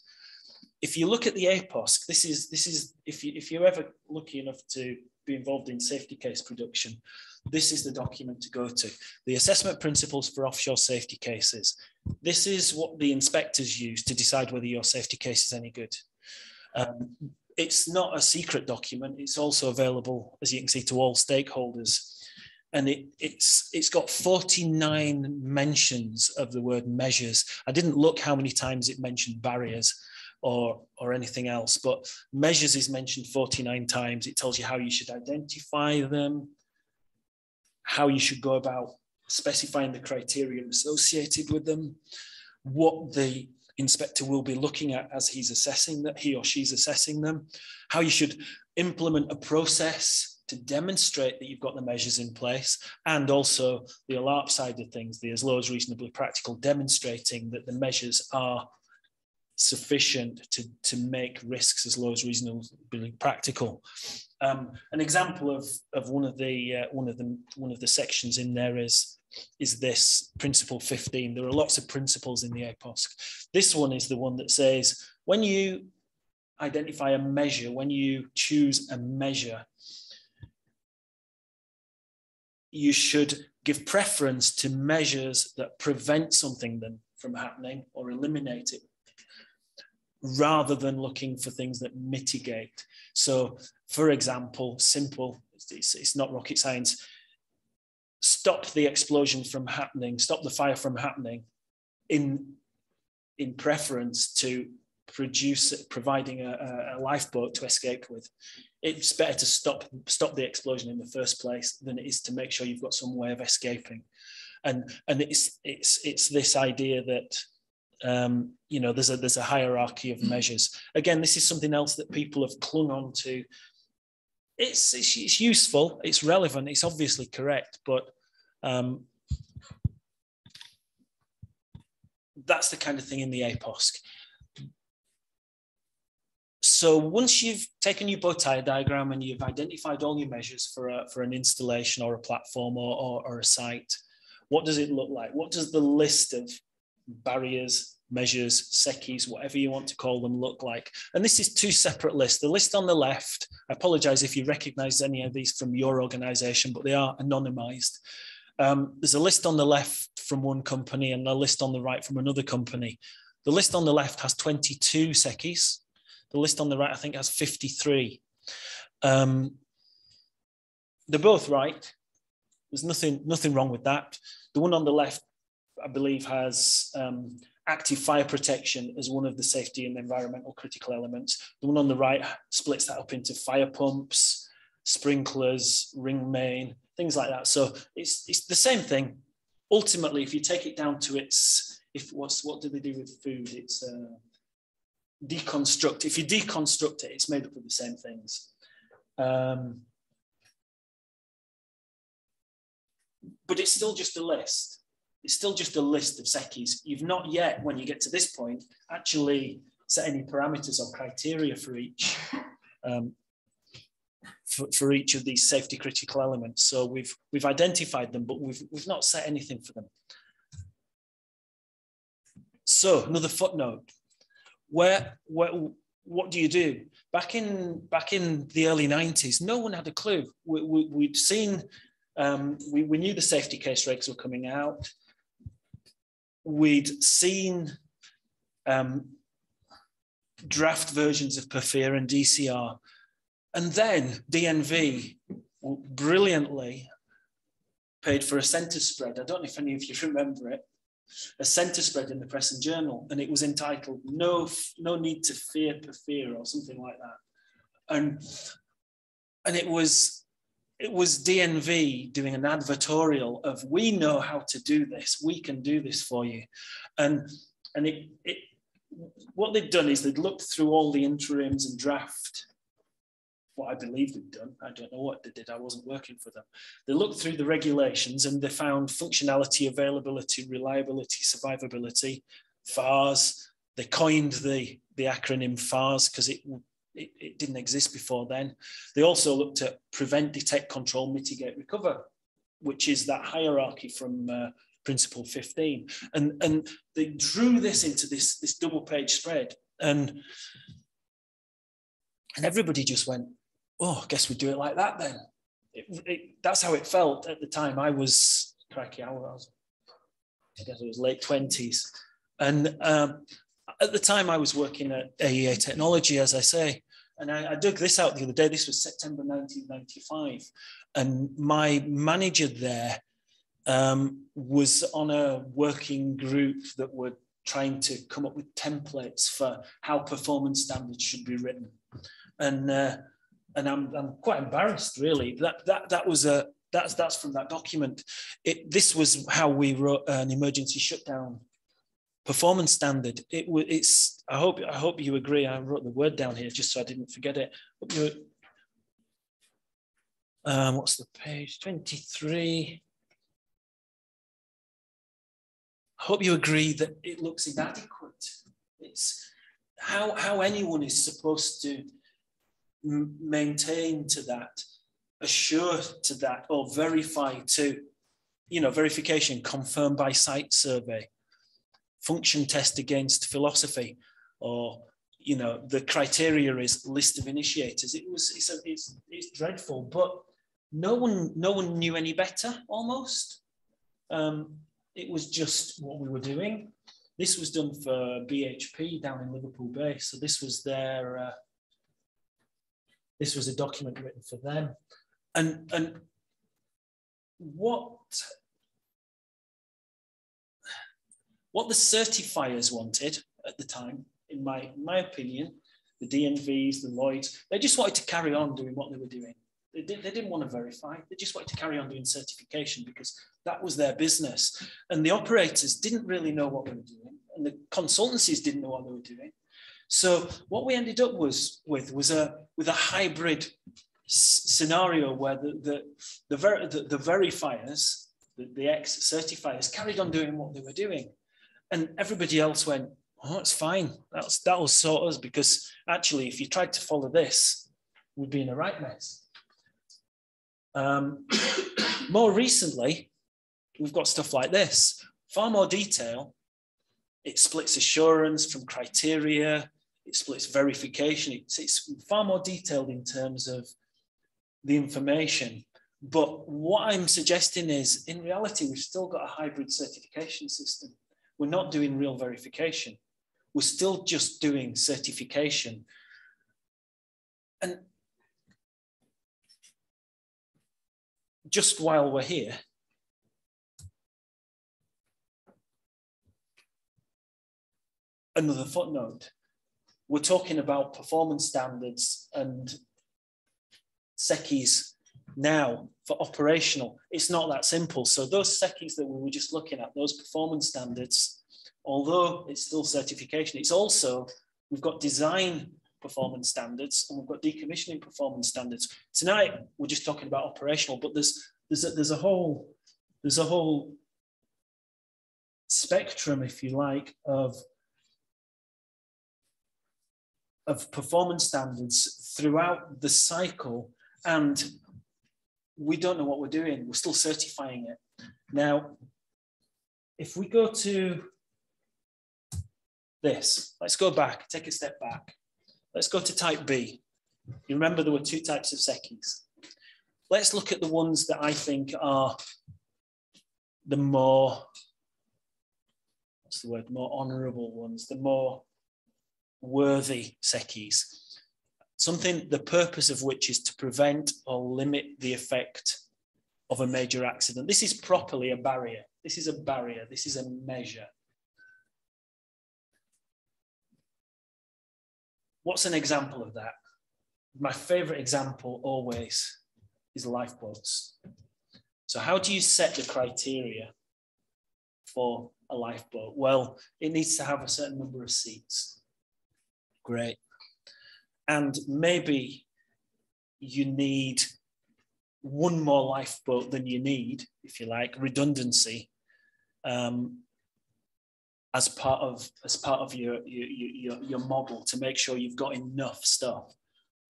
If you look at the APOSC, this is this is if you if you're ever lucky enough to be involved in safety case production, this is the document to go to. The assessment principles for offshore safety cases. This is what the inspectors use to decide whether your safety case is any good. Um, it's not a secret document. It's also available, as you can see, to all stakeholders. And it, it's, it's got 49 mentions of the word measures. I didn't look how many times it mentioned barriers or, or anything else, but measures is mentioned 49 times. It tells you how you should identify them, how you should go about specifying the criteria associated with them, what the inspector will be looking at as he's assessing that he or she's assessing them, how you should implement a process to demonstrate that you've got the measures in place, and also the ALARP side of things, the as low as reasonably practical, demonstrating that the measures are sufficient to, to make risks as low as reasonably practical. Um, an example of, of one of the uh, one of the one of the sections in there is is this principle 15. There are lots of principles in the APOSC. This one is the one that says when you identify a measure, when you choose a measure, you should give preference to measures that prevent something then from happening or eliminate it rather than looking for things that mitigate. So, for example, simple, it's, it's not rocket science, stop the explosion from happening, stop the fire from happening in, in preference to produce providing a, a, lifeboat to escape with. It's better to stop stop the explosion in the first place than it is to make sure you've got some way of escaping. And and it's it's it's this idea that um, you know there's a there's a hierarchy of measures. Again, this is something else that people have clung on to. It's it's, it's useful, it's relevant, it's obviously correct, but um, that's the kind of thing in the APOSC. So once you've taken your bow tie diagram and you've identified all your measures for, a, for an installation or a platform or, or, or a site, what does it look like? What does the list of barriers, measures, SECEs, whatever you want to call them, look like? And this is two separate lists. The list on the left, I apologize if you recognize any of these from your organization, but they are anonymized. Um, there's a list on the left from one company and a list on the right from another company. The list on the left has 22 SECEs the list on the right, I think, has 53. Um, they're both right. There's nothing, nothing wrong with that. The one on the left, I believe, has um, active fire protection as one of the safety and environmental critical elements. The one on the right splits that up into fire pumps, sprinklers, ring main, things like that. So it's, it's the same thing. Ultimately, if you take it down to its, if what's what do they do with food? It's uh, deconstruct, if you deconstruct it, it's made up of the same things. Um, but it's still just a list. It's still just a list of SECEs. You've not yet, when you get to this point, actually set any parameters or criteria for each um, for, for, each of these safety critical elements. So we've we've identified them, but we've we've not set anything for them. So another footnote where, where what do you do? Back in back in the early 90s, no one had a clue. We, we, we'd seen, um, we, we knew the safety case regs were coming out. We'd seen um, draft versions of PFEER and DCR. And then DNV brilliantly paid for a center spread. I don't know if any of you remember it a centre spread in the Press and Journal, and it was entitled "No, no need to fear fear" or something like that, and and it was it was DNV doing an advertorial of "We know how to do this. We can do this for you," and and it, it what they'd done is they'd looked through all the interims and draft what I believe they'd done. I don't know what they did. I wasn't working for them. They looked through the regulations and they found functionality, availability, reliability, survivability, FARS. They coined the, the acronym FARS because it, it, it, didn't exist before then. They also looked at prevent, detect, control, mitigate, recover, which is that hierarchy from uh, principle 15. And, and they drew this into this, this double page spread. And and everybody just went, oh, I guess we do it like that then. It, it, that's how it felt at the time. I was, cracky, I was, I guess it was late 20s. And um, at the time, I was working at AEA Technology, as I say. And I, I dug this out the other day. This was September 1995. And my manager there um, was on a working group that were trying to come up with templates for how performance standards should be written. And uh, and I'm, I'm quite embarrassed really that that that was a that's that's from that document it this was how we wrote an emergency shutdown performance standard it it's i hope i hope you agree. I wrote the word down here just so i didn't forget it. Um, what's the page? 23 I hope you agree that it looks inadequate. It's how how anyone is supposed to maintain to that, assure to that, or verify to, you know, verification confirmed by site survey, function test against philosophy, or you know, the criteria is list of initiators. It was it's a, it's it's dreadful, but no one no one knew any better almost. Um, it was just what we were doing. This was done for BHP down in Liverpool Bay. So this was their, uh, this was a document written for them. And, and what, what the certifiers wanted at the time, in my, in my opinion, the DNVs, the Lloyds, they just wanted to carry on doing what they were doing. They, did, they didn't want to verify. They just wanted to carry on doing certification because that was their business. And the operators didn't really know what they were doing, and the consultancies didn't know what they were doing. So what we ended up was with was a with a hybrid scenario where the the the, ver the, the verifiers, the, the ex certifiers, carried on doing what they were doing, and everybody else went, "Oh, it's fine. That's that'll sort us." Because actually, if you tried to follow this, we'd be in a right mess. Um, more recently, we've got stuff like this, far more detail. It splits assurance from criteria, it splits verification. It's, it's far more detailed in terms of the information. But what I'm suggesting is, in reality, we've still got a hybrid certification system. We're not doing real verification. We're still just doing certification. And just while we're here, another footnote. We're talking about performance standards and SECEs now for operational. It's not that simple. So those SECEs that we were just looking at, those performance standards, although it's still certification, it's also, we've got design performance standards and we've got decommissioning performance standards. Tonight, we're just talking about operational, but there's, there's, a, there's a whole, there's a whole spectrum, if you like, of of performance standards throughout the cycle and we don't know what we're doing. We're still certifying it. Now, if we go to this, let's go back, take a step back. Let's go to type B. You remember there were two types of SECEs. Let's look at the ones that I think are the more, what's the word, more honorable ones, the more worthy SECEs. Something the purpose of which is to prevent or limit the effect of a major accident. This is properly a barrier. This is a barrier. This is a measure. What's an example of that? My favorite example always is lifeboats. So, how do you set the criteria for a lifeboat? Well, it needs to have a certain number of seats. Great. And maybe you need one more lifeboat than you need, if you like, redundancy, um, as part of as part of your, your your your model to make sure you've got enough stuff.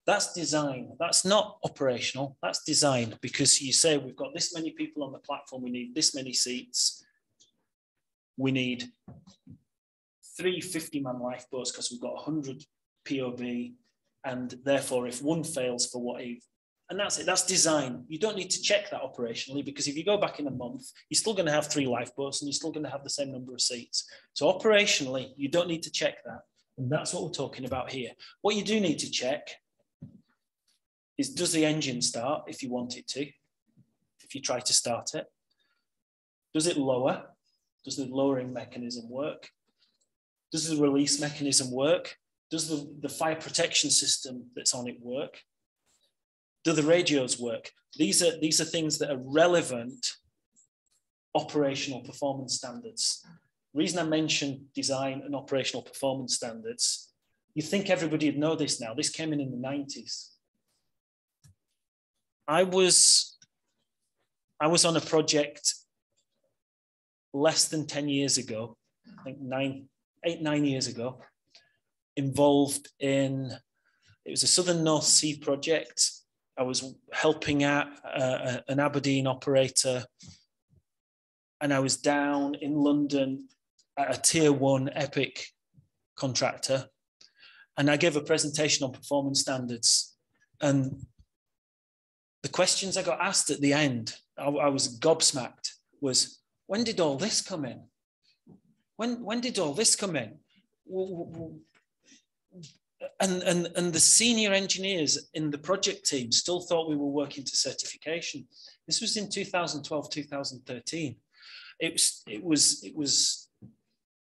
That's design. That's not operational. That's design because you say we've got this many people on the platform. We need this many seats. We need three 50 man lifeboats because we've got 100 POB. And therefore, if one fails for what and that's it, that's design. You don't need to check that operationally because if you go back in a month, you're still going to have three lifeboats and you're still going to have the same number of seats. So operationally, you don't need to check that. And that's what we're talking about here. What you do need to check is does the engine start if you want it to, if you try to start it? Does it lower? Does the lowering mechanism work? Does the release mechanism work? Does the, the fire protection system that's on it work? Do the radios work? These are, these are things that are relevant operational performance standards. Reason I mention design and operational performance standards, you think everybody would know this now. This came in in the 90s. I was, I was on a project less than 10 years ago, I think nine, eight, nine years ago, involved in, it was a Southern North Sea project. I was helping out uh, an Aberdeen operator and I was down in London at a tier one Epic contractor, and I gave a presentation on performance standards. And the questions I got asked at the end, I, I was gobsmacked, was when did all this come in? When, when did all this come in? And, and, and the senior engineers in the project team still thought we were working to certification. This was in 2012, 2013. It was, it was, it was,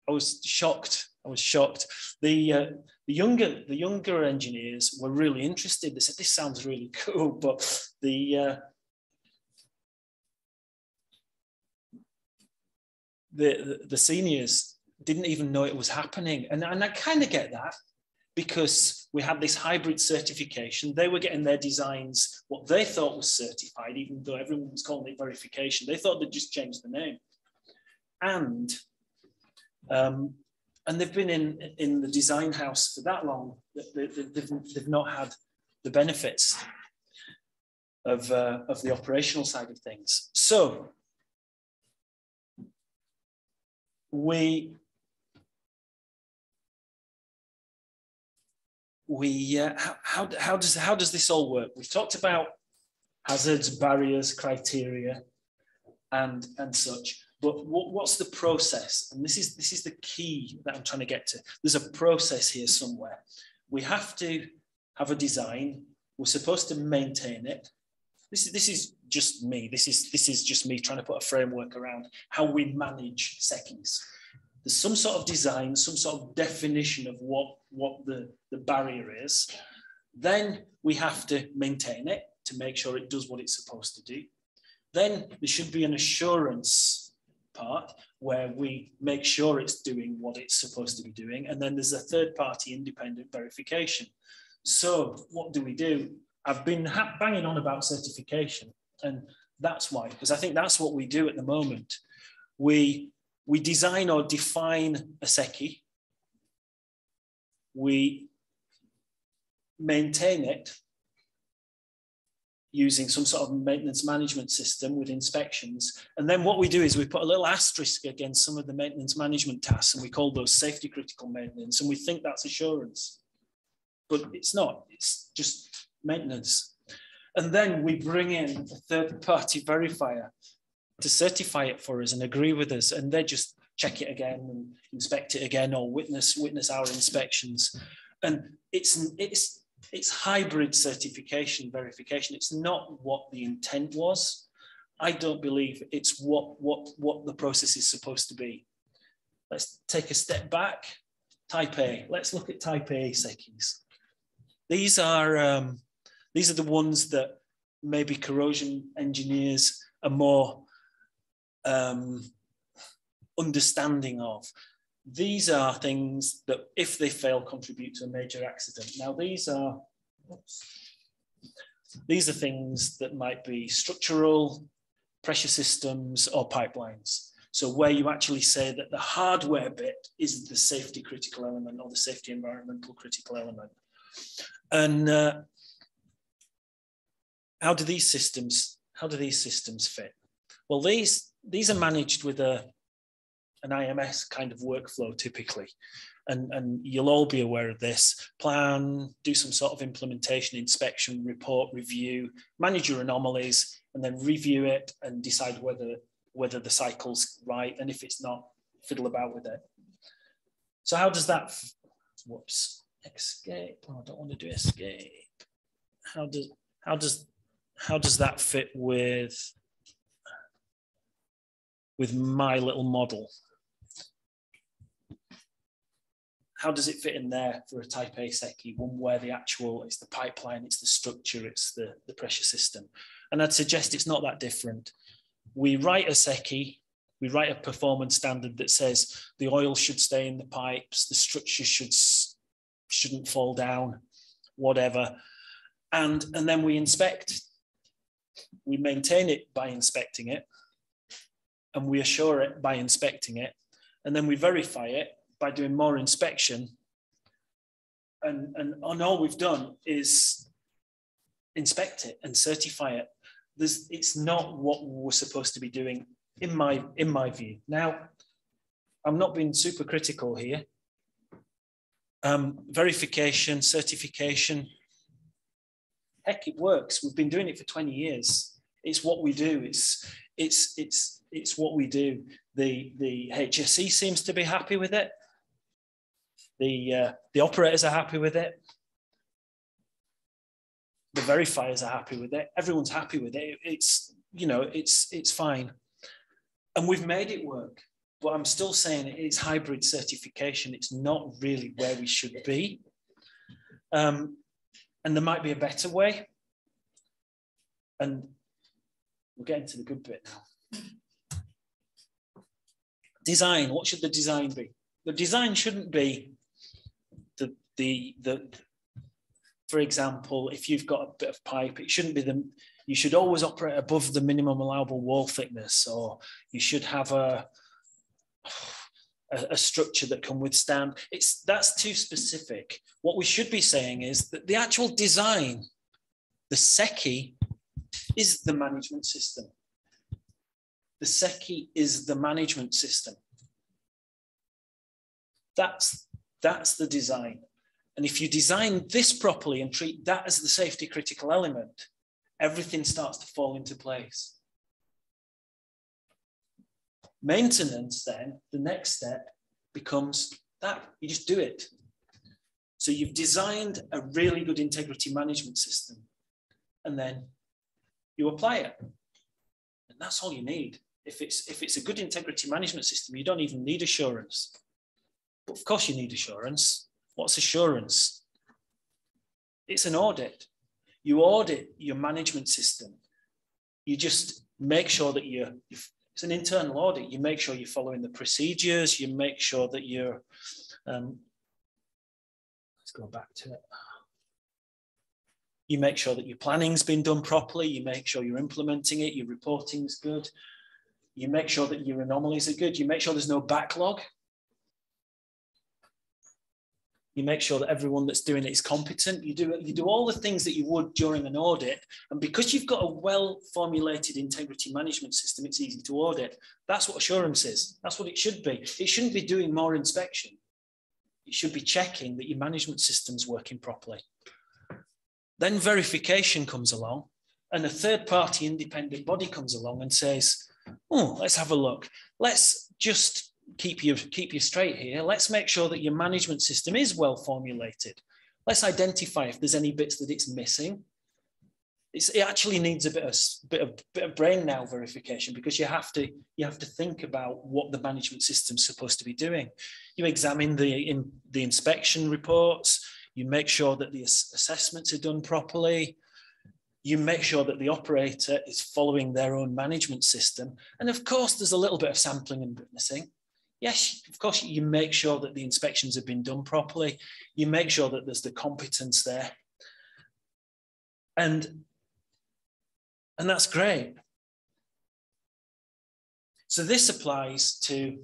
I was shocked. I was shocked. The, uh, the younger, the younger engineers were really interested. They said, this sounds really cool, but the, uh, the, the, seniors didn't even know it was happening. And, and I kind of get that because we had this hybrid certification. They were getting their designs, what they thought was certified, even though everyone was calling it verification. They thought they'd just changed the name. And um, and they've been in, in the design house for that long that they, they've, they've not had the benefits of, uh, of the operational side of things. So we we uh, how, how does how does this all work? We've talked about hazards, barriers, criteria, and and such. But what, what's the process? And this is this is the key that I'm trying to get to. There's a process here somewhere. We have to have a design. We're supposed to maintain it. This is this is just me. This is this is just me trying to put a framework around how we manage SECEs. There's some sort of design, some sort of definition of what, what the, the barrier is. Then we have to maintain it to make sure it does what it's supposed to do. Then there should be an assurance part where we make sure it's doing what it's supposed to be doing. And then there's a third party independent verification. So what do we do? I've been banging on about certification and that's why, because I think that's what we do at the moment. We, we design or define a SECE. We maintain it using some sort of maintenance management system with inspections. And then what we do is we put a little asterisk against some of the maintenance management tasks and we call those safety critical maintenance. And we think that's assurance, but it's not, it's just maintenance. And then we bring in a third party verifier to certify it for us and agree with us. And they just check it again and inspect it again or witness, witness our inspections. And it's, it's it's hybrid certification verification. It's not what the intent was. I don't believe it's what, what, what the process is supposed to be. Let's take a step back. Type A. Let's look at Type A SECEs. These are um, these are the ones that maybe corrosion engineers are more um, understanding of these are things that, if they fail, contribute to a major accident. Now, these are oops, these are things that might be structural, pressure systems, or pipelines. So where you actually say that the hardware bit is the safety critical element or the safety environmental critical element. And uh, how do these systems, how do these systems fit? Well, these, these are managed with a, an IMS kind of workflow typically. And, and you'll all be aware of this. Plan, do some sort of implementation, inspection, report, review, manage your anomalies, and then review it and decide whether, whether the cycle's right. And if it's not, fiddle about with it. So how does that, whoops, escape. Oh, I don't want to do escape. How does, how does, how does that fit with, with my little model? how does it fit in there for a type A SECE, one where the actual, it's the pipeline, it's the structure, it's the, the pressure system. And I'd suggest it's not that different. We write a SECE, we write a performance standard that says the oil should stay in the pipes, the structure should, shouldn't fall down, whatever. And, and then we inspect, we maintain it by inspecting it, and we assure it by inspecting it, and then we verify it by doing more inspection. And, and, and all we've done is inspect it and certify it. There's, it's not what we're supposed to be doing in my in my view. Now, I'm not being super critical here. Um, verification, certification, heck, it works. We've been doing it for 20 years. It's what we do. It's it's it's it's what we do. The the HSE seems to be happy with it. The uh, the operators are happy with it. The verifiers are happy with it. Everyone's happy with it. It's you know it's it's fine, and we've made it work. But I'm still saying it is hybrid certification. It's not really where we should be. Um, and there might be a better way. And we'll get into the good bit now. Design, what should the design be? The design shouldn't be the, the, the, for example, if you've got a bit of pipe, it shouldn't be the, you should always operate above the minimum allowable wall thickness, or you should have a, a, a, structure that can withstand. It's that's too specific. What we should be saying is that the actual design, the SECE, is the management system. The SECE is the management system. That's that's the design. And if you design this properly and treat that as the safety critical element, everything starts to fall into place. Maintenance, then, the next step becomes that you just do it. So you've designed a really good integrity management system, and then you apply it. And that's all you need. If it's, if it's a good integrity management system, you don't even need assurance. But of course, you need assurance. What's assurance? It's an audit. You audit your management system. You just make sure that you're, it's an internal audit. You make sure you're following the procedures. You make sure that you're, um, let's go back to it. You make sure that your planning's been done properly. You make sure you're implementing it. Your reporting's good. You make sure that your anomalies are good. You make sure there's no backlog. You make sure that everyone that's doing it is competent. You do you do all the things that you would during an audit. And because you've got a well formulated integrity management system it's easy to audit. That's what assurance is. That's what it should be. It shouldn't be doing more inspection. It should be checking that your management system's working properly. Then verification comes along and a third party independent body comes along and says oh let's have a look let's just keep you keep you straight here. Let's make sure that your management system is well formulated. Let's identify if there's any bits that it's missing. It's, it actually needs a bit of bit of bit of brain now verification because you have to you have to think about what the management system's supposed to be doing. You examine the in the inspection reports. You make sure that the assessments are done properly. You make sure that the operator is following their own management system. And of course, there's a little bit of sampling and witnessing yes, of course, you make sure that the inspections have been done properly. You make sure that there's the competence there. And, and that's great. So this applies to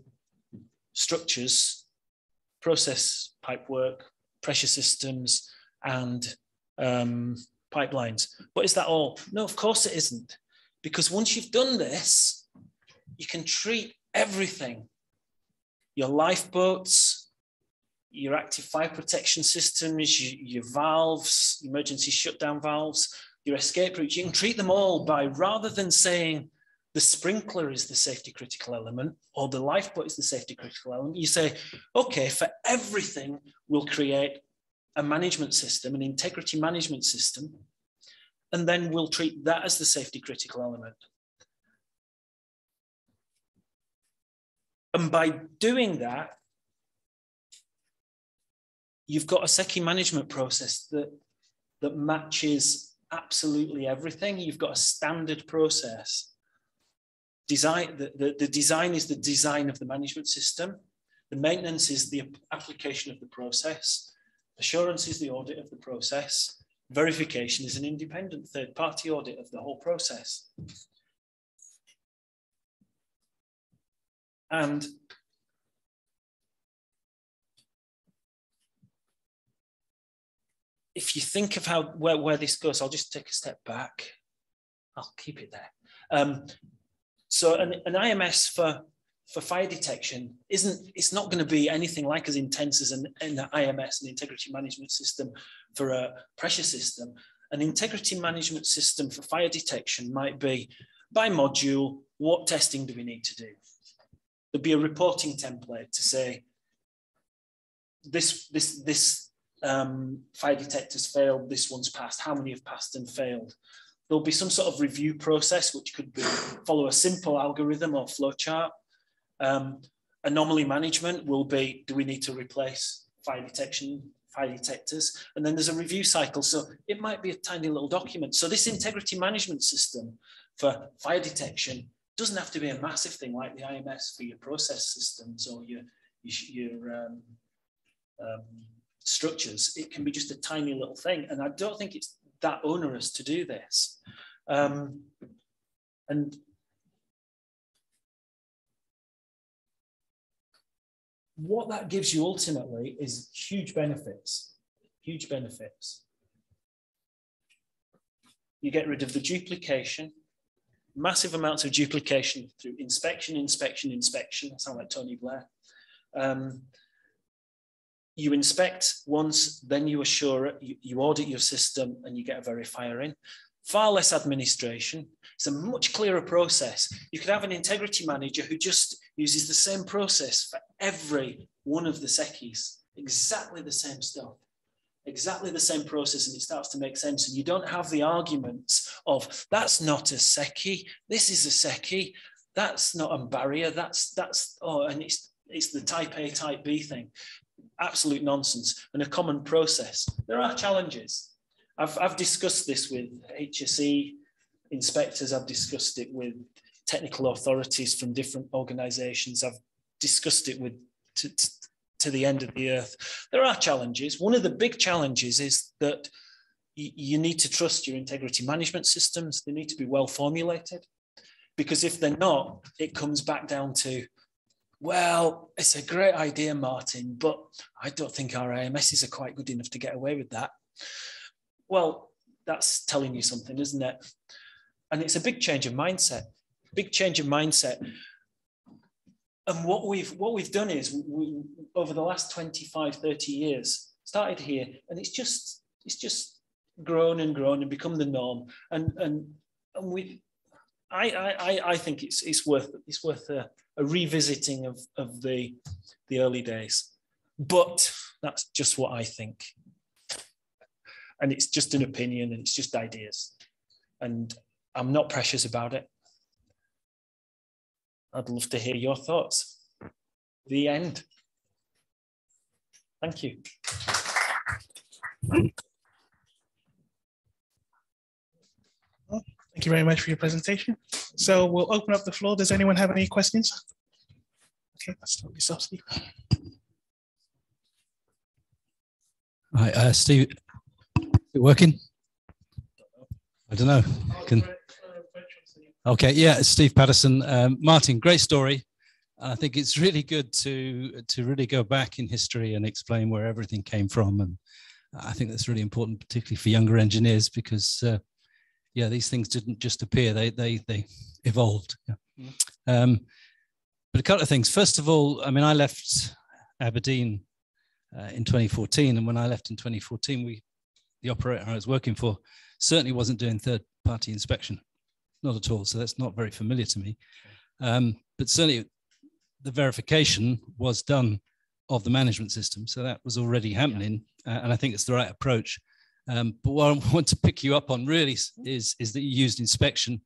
structures, process pipework, pressure systems, and um, pipelines. But is that all? No, of course it isn't. Because once you've done this, you can treat everything your lifeboats, your active fire protection systems, your, your valves, emergency shutdown valves, your escape routes, you can treat them all by rather than saying the sprinkler is the safety critical element or the lifeboat is the safety critical element, you say, okay, for everything, we'll create a management system, an integrity management system, and then we'll treat that as the safety critical element. And by doing that, you've got a SECE management process that, that matches absolutely everything. You've got a standard process. Design, the, the, the design is the design of the management system. The maintenance is the application of the process. Assurance is the audit of the process. Verification is an independent third party audit of the whole process. And if you think of how where, where this goes, I'll just take a step back. I'll keep it there. Um, So an, an IMS for, for fire detection isn't, it's not going to be anything like as intense as an, an IMS, an integrity management system for a pressure system. An integrity management system for fire detection might be by module, what testing do we need to do? There'd be a reporting template to say, this, this, this um, fire detectors failed, this one's passed, how many have passed and failed? There'll be some sort of review process, which could be follow a simple algorithm or flowchart. Um, anomaly management will be, do we need to replace fire detection, fire detectors? And then there's a review cycle. So it might be a tiny little document. So this integrity management system for fire detection doesn't have to be a massive thing like the IMS for your process systems or your, your, your um, um, structures. It can be just a tiny little thing. And I don't think it's that onerous to do this. Um, and what that gives you ultimately is huge benefits, huge benefits. You get rid of the duplication, massive amounts of duplication through inspection, inspection, inspection. I sound like Tony Blair. Um, you inspect once, then you assure it, you, you audit your system and you get a verifier in. Far less administration. It's a much clearer process. You could have an integrity manager who just uses the same process for every one of the SECEs, exactly the same stuff, exactly the same process, and it starts to make sense. And you don't have the arguments of that's not a SECE, this is a SECE, that's not a barrier, that's that's oh, and it's it's the type A, type B thing absolute nonsense and a common process. There are challenges. I've, I've discussed this with HSE inspectors, I've discussed it with technical authorities from different organizations, I've discussed it with to, to, the end of the earth. There are challenges. One of the big challenges is that you need to trust your integrity management systems. They need to be well formulated because if they're not, it comes back down to well, it's a great idea, Martin, but I don't think our AMSs are quite good enough to get away with that. Well, that's telling you something, isn't it? And it's a big change of mindset, big change of mindset. And what we've what we've done is we, over the last 25, 30 years, started here, and it's just it's just grown and grown and become the norm. And and and we I I I think it's it's worth it's worth a, a revisiting of, of the, the early days. But that's just what I think. And it's just an opinion and it's just ideas. And I'm not precious about it. I'd love to hear your thoughts. The end. Thank you. Thank you very much for your presentation. So we'll open up the floor. Does anyone have any questions? Okay, let's start with yourself, Steve. Hi, uh, Steve. It working? I don't know. Can... Okay, yeah, Steve Patterson. Um, Martin, great story. I think it's really good to to really go back in history and explain where everything came from, and I think that's really important, particularly for younger engineers, because uh, yeah, these things didn't just appear; they they they evolved. Yeah. Um, but a couple of things. First of all, I mean, I left Aberdeen uh, in 2014, and when I left in 2014, we the operator I was working for certainly wasn't doing third-party inspection, not at all. So that's not very familiar to me. Um, but certainly, the verification was done of the management system, so that was already happening, yeah. uh, and I think it's the right approach. Um, but what I want to pick you up on really is, is that you used inspection,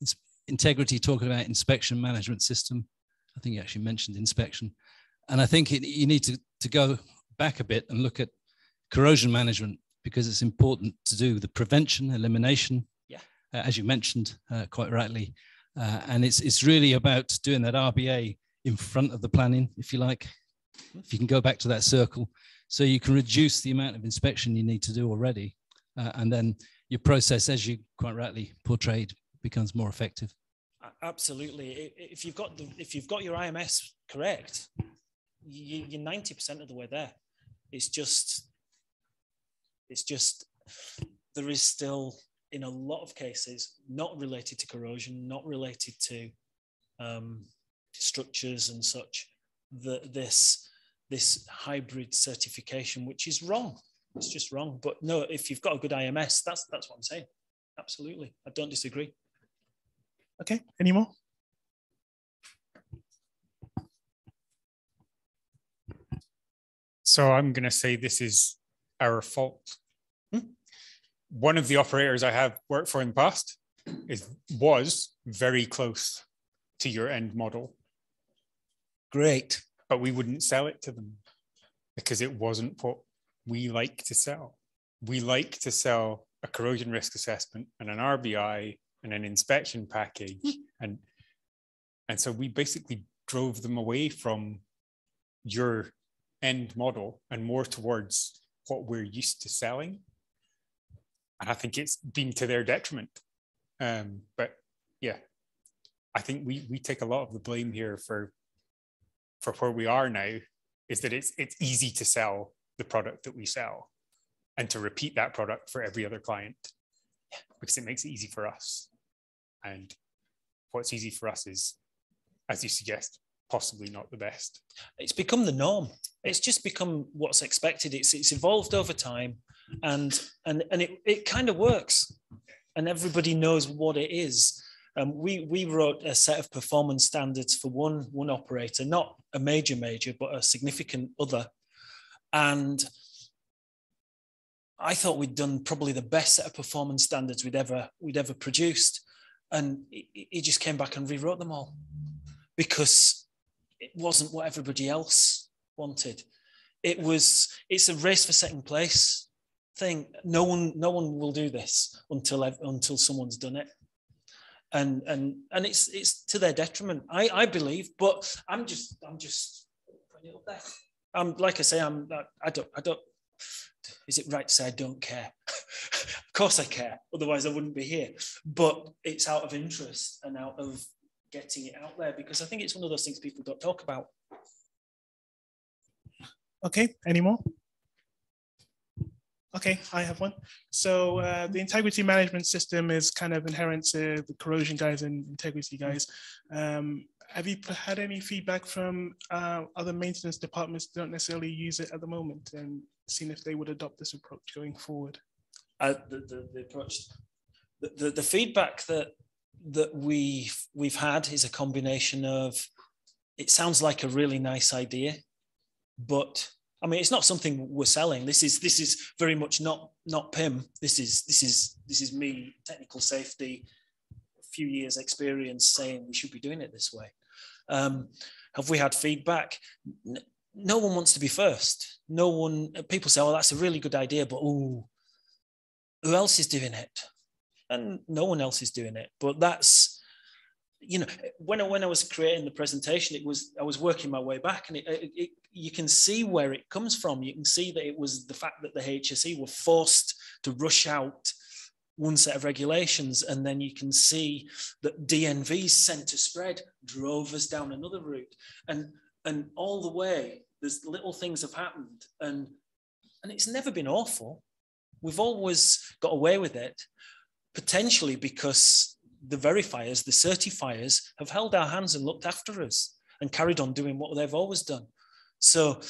it's integrity, talking about inspection management system. I think you actually mentioned inspection. And I think it, you need to, to go back a bit and look at corrosion management because it's important to do the prevention, elimination, yeah. Uh, as you mentioned uh, quite rightly. Uh, and it's, it's really about doing that RBI in front of the planning, if you like. If you can go back to that circle, so you can reduce the amount of inspection you need to do already. Uh, and then your process, as you quite rightly portrayed, becomes more effective. Absolutely. If you've got the, if you've got your IMS correct, you, are ninety percent of the way there. It's just, it's just there is still in a lot of cases not related to corrosion, not related to um, structures and such, that this this hybrid certification, which is wrong. It's just wrong. But no, if you've got a good IMS, that's that's what I'm saying. Absolutely, I don't disagree. Okay, any more? So I'm going to say this is our fault. Hmm. One of the operators I have worked for in the past is was very close to your end model, Great. but we wouldn't sell it to them because it wasn't what we like to sell. We like to sell a corrosion risk assessment and an RBI and an inspection package and and so we basically drove them away from your end model and more towards what we're used to selling. And I think it's been to their detriment. Um, but yeah, I think we we take a lot of the blame here for for where we are now is that it's it's easy to sell the product that we sell and to repeat that product for every other client because it makes it easy for us. And what's easy for us is, as you suggest, possibly not the best. It's become the norm. It's just become what's expected. It's it's evolved over time, and and and it it kind of works, and everybody knows what it is. Um, we we wrote a set of performance standards for one one operator, not a major major, but a significant other, and I thought we'd done probably the best set of performance standards we'd ever we'd ever produced, and he, he just came back and rewrote them all because it wasn't what everybody else wanted. It was it's a race for second place thing. No one no one will do this until until someone's done it. And and and it's it's to their detriment. I I believe, but I'm just I'm just putting it up there. I'm like I say I'm I don't I don't is it right to say I don't care? of course I care. Otherwise I wouldn't be here. But it's out of interest and out of getting it out there because I think it's one of those things people don't talk about. Okay, any more? Okay, I have one. So uh, the integrity management system is kind of inherent to the corrosion guys and integrity guys. Um, have you had any feedback from uh, other maintenance departments that don't necessarily use it at the moment and seen if they would adopt this approach going forward? uh, the, the, the approach. The, the, the feedback that that we've we've had is a combination of it sounds like a really nice idea, but I mean it's not something we're selling. This is this is very much not not PIM. This is this is this is me technical safety, a few years experience saying we should be doing it this way. Um, have we had feedback? No one wants to be first. No one. People say, "Oh, that's a really good idea," but oh, who else is doing it? And no one else is doing it. But that's, you know, when I, when I was creating the presentation, it was I was working my way back, and it, it, it, you can see where it comes from. You can see that it was the fact that the HSE were forced to rush out one set of regulations, and then you can see that DNV's centre spread drove us down another route, and and all the way there's little things have happened, and and it's never been awful we've always got away with it, potentially because the verifiers, the certifiers, have held our hands and looked after us and carried on doing what they've always done. So,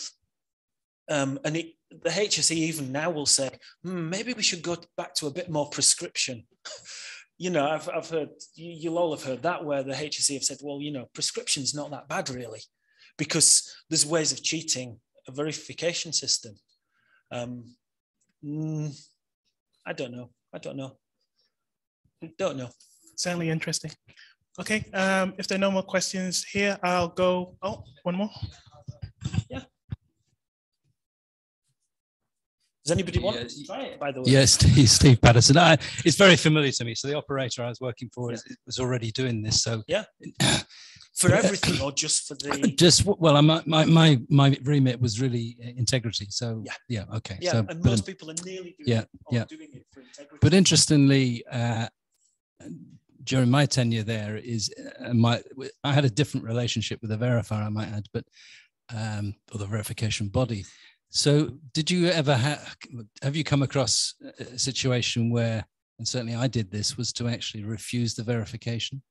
um, and it, the HSE even now will say, hmm, maybe we should go back to a bit more prescription. you know, I've, I've heard, you, you'll all have heard that where the HSE have said, well, you know, prescription's not that bad really, because there's ways of cheating a verification system. Um, Mm, I don't know. I don't know. I don't know. Certainly interesting. Okay, um, if there are no more questions here, I'll go. Oh, one more. Yeah. Does anybody want Yeah, to try it? By the way, Yes, Steve, Steve Patterson. I, it's very familiar to me. So the operator I was working for is, was already doing this. So Yeah. for everything or just for the just well, I, my my my my remit was really integrity. So Yeah. yeah, okay. yeah? so, and but, most people are nearly doing Yeah, it or yeah. doing it for integrity. but interestingly, uh, during my tenure there is uh, my I had a different relationship with the verifier, I might add, but um, or the verification body. So, did you ever have have you come across a situation where, and certainly I did this, was to actually refuse the verification?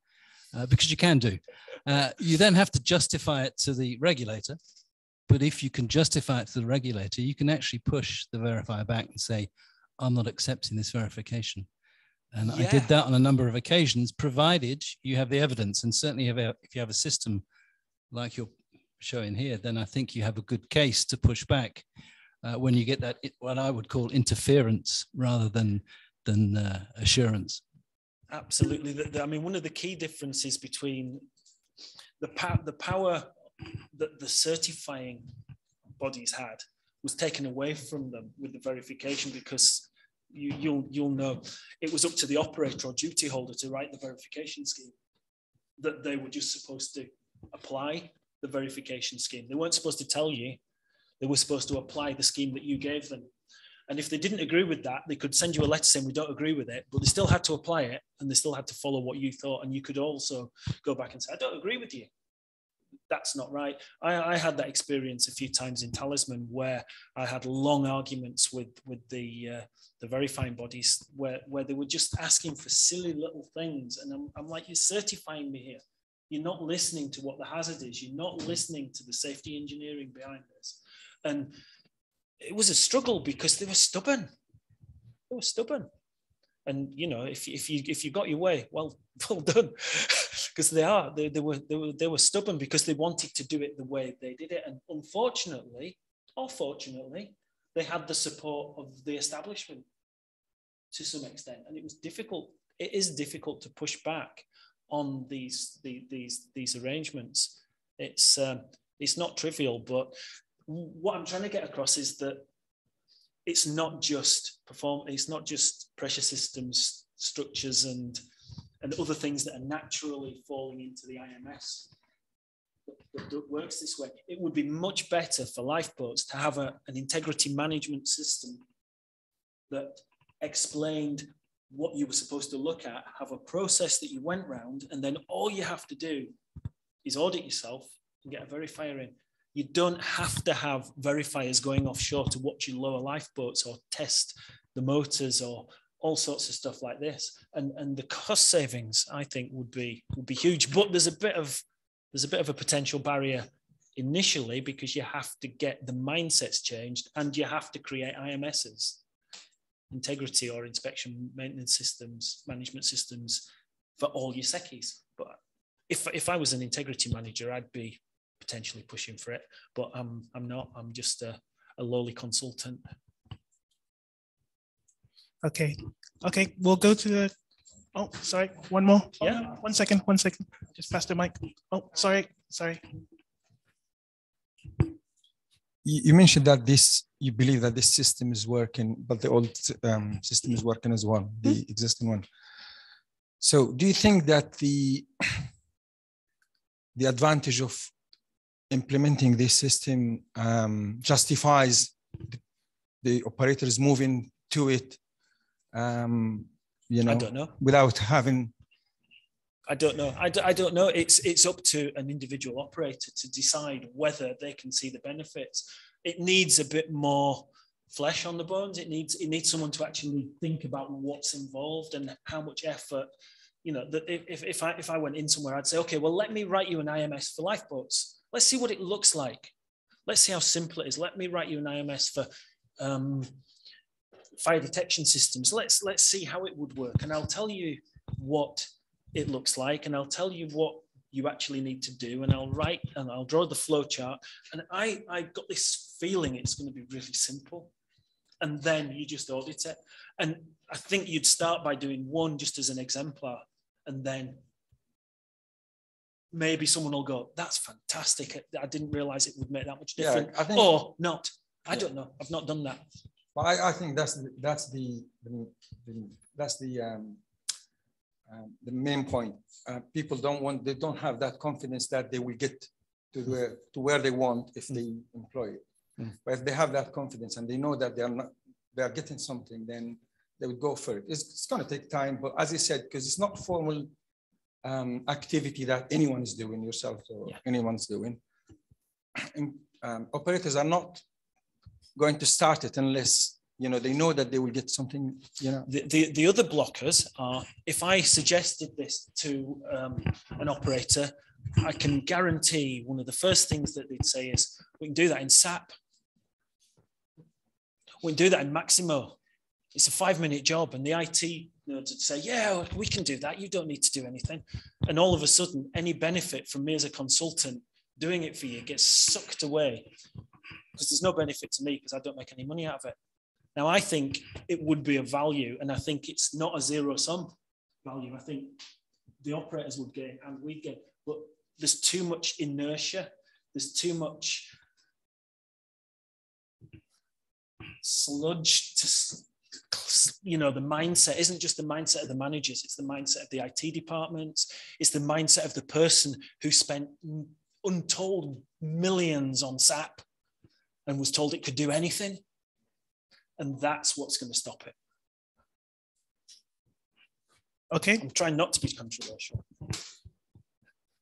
uh, because you can do. Uh, you then have to justify it to the regulator. But if you can justify it to the regulator, you can actually push the verifier back and say, I'm not accepting this verification. And I did that on a number of occasions, provided you have the evidence. And certainly, if if you have a system like you're showing here, then I think you have a good case to push back uh, when you get that what I would call interference rather than than uh, assurance. Absolutely. The, the- I mean, one of the key differences between the, pow- the power that the certifying bodies had was taken away from them with the verification because you, you'll, you'll know it was up to the operator or duty holder to write the verification scheme that they were just supposed to apply the verification scheme. They weren't supposed to tell you, they were supposed to apply the scheme that you gave them. And if they didn't agree with that, they could send you a letter saying we don't agree with it, but they still had to apply it and they still had to follow what you thought. And you could also go back and say, I don't agree with you. That's not right. I, I had that experience a few times in Talisman where I had long arguments with with the uh, the verifying bodies where, where they were just asking for silly little things. And I'm, I'm like, you're certifying me here. You're not listening to what the hazard is. You're not listening to the safety engineering behind this. And it was a struggle because they were stubborn. They were stubborn. And you know, if, if you if you got your way, well, well done, because they are they, they were they were they were stubborn because they wanted to do it the way they did it, and unfortunately, or fortunately, they had the support of the establishment to some extent, and it was difficult. It is difficult to push back on these the, these these arrangements. It's um, it's not trivial, but what I'm trying to get across is that it's not just perform it's not just pressure systems structures and and other things that are naturally falling into the IMS that, that, works this way. It would be much better for lifeboats to have a, an integrity management system that explained what you were supposed to look at, have a process that you went round, and then all you have to do is audit yourself and get a verifier in. You don't have to have verifiers going offshore to watch your lower lifeboats or test the motors or all sorts of stuff like this. And, and the cost savings, I think, would be would be huge. But there's a bit of there's a bit of a potential barrier initially because you have to get the mindsets changed and you have to create IMSs, integrity or inspection maintenance systems, management systems for all your SECEs. But if, if I was an integrity manager, I'd be potentially pushing for it, but I'm, I'm not. I'm just a, a lowly consultant. Okay, okay, we'll go to the, oh, sorry, one more. Oh, Yeah. no, One second, one second, just pass the mic. Oh, sorry, sorry. You you mentioned that this, you believe that this system is working, but the old um, system is working as well, the existing one. So do you think that the the advantage of implementing this system um, justifies the- operators moving to it, um, you I don't know. without having I don't know. I, d- I don't know. It's it's up to an individual operator to decide whether they can see the benefits. It needs a bit more flesh on the bones. It needs it needs someone to actually think about what's involved and how much effort. You know, that if, if, if I if I went in somewhere, I'd say, okay, well, let me write you an IMS for lifeboats. Let's see what it looks like. Let's see how simple it is. Let me write you an IMS for um, fire detection systems. Let's let's see how it would work, and I'll tell you what it looks like, and I'll tell you what you actually need to do, and I'll write and I'll draw the flow chart. And I I got this feeling it's going to be really simple, and then you just audit it. And I think you'd start by doing one just as an exemplar, and then maybe someone will go, "That's fantastic! I didn't realize it would make that much Yeah, difference," I think- or not. I Yeah. don't know. I've not done that. Well, I, I think that's the, that's the, the, the- that's the um, um, the main point. Uh, people don't want they don't have that confidence that they will get to where to where they want if they employ it. Mm. But if they have that confidence and they know that they are not they are getting something, then they would go for it. It's, it's going to take time, but as I said, because it's not formal um, activity that anyone is doing, yourself or Yeah. anyone's doing. And, um, operators are not going to start it unless you know, they know that they will get something, you know. The, the, the other blockers are if I suggested this to um, an operator, I can guarantee one of the first things that they'd say is, we can do that in SAP. We can do that in Maximo. It's a five minute job. And the IT nerds would say, yeah, we can do that. You don't need to do anything. And all of a sudden, any benefit from me as a consultant doing it for you gets sucked away because there's no benefit to me because I don't make any money out of it. Now, I think it would be of value, and I think it's not a zero sum value. I think the operators would gain and we'd gain, but there's too much inertia. There's too much sludge to, you know, the mindset isn't just the mindset of the managers, it's the mindset of the IT departments, it's the mindset of the person who spent untold millions on SAP and was told it could do anything. And that's what's going to stop it. Okay. I'm trying not to be controversial.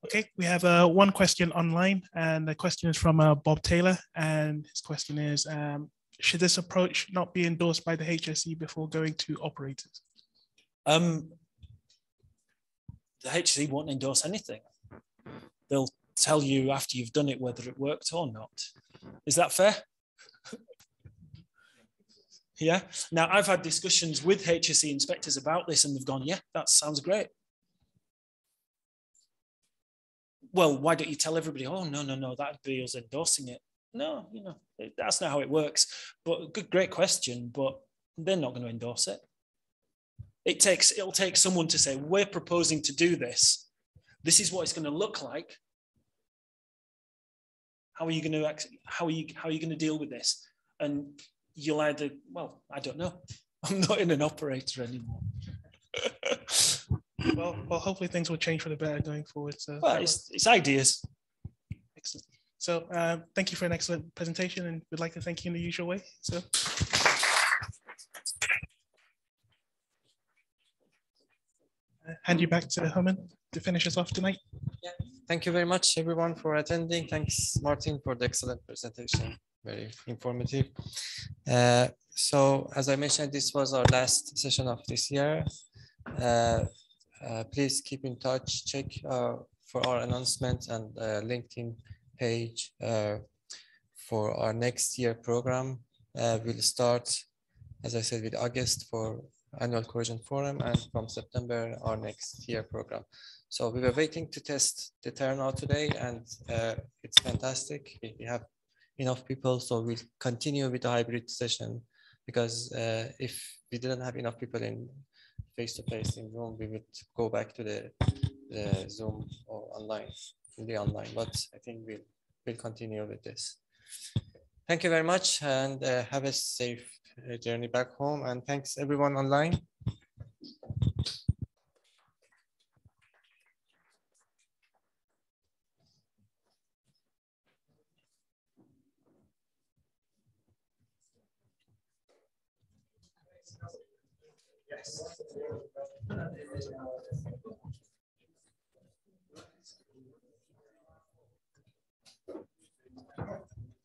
Okay, we have uh, one question online, and the question is from uh, Bob Taylor, and his question is: um, Should this approach not be endorsed by the HSE before going to operators? Um, the HSE won't endorse anything. They'll tell you after you've done it whether it worked or not. Is that fair? yeah. Now, I've had discussions with HSE inspectors about this, and they've gone, "Yeah, that sounds great." well, why don't you tell everybody, oh, no, no, no, that'd be us endorsing it. No, you know, that's not how it works. But good, great question, but they're not going to endorse it. It takes, it'll take someone to say, we're proposing to do this. This is what it's going to look like. How are you going to, how are you, how are you going to deal with this? And you'll either, well, I don't know. I'm not in an operator anymore. well, well, hopefully things will change for the better going forward. So, well, it's, it's ideas. Excellent. So, uh, thank you for an excellent presentation, and we'd like to thank you in the usual way. So. Uh, hand you back to Herman to finish us off tonight. Yeah. Thank you very much, everyone, for attending. Thanks, Martin, for the excellent presentation. Very informative. Uh, so, as I mentioned, this was our last session of this year. Uh, uh, please keep in touch, check uh, for our announcements and uh, LinkedIn page for our next year program. we'll start, as I said, with August for annual corrosion forum and from September, our next year program. So we were waiting to test the turnout today and uh, it's fantastic. We have enough people, so we'll continue with the hybrid session because uh, if we didn't have enough people in face to face in Zoom, we would go back to the, the Zoom or online, the online. But I think we'll, we'll continue with this. Thank you very much and uh, have a safe uh, journey back home. And thanks everyone online.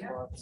Yeah.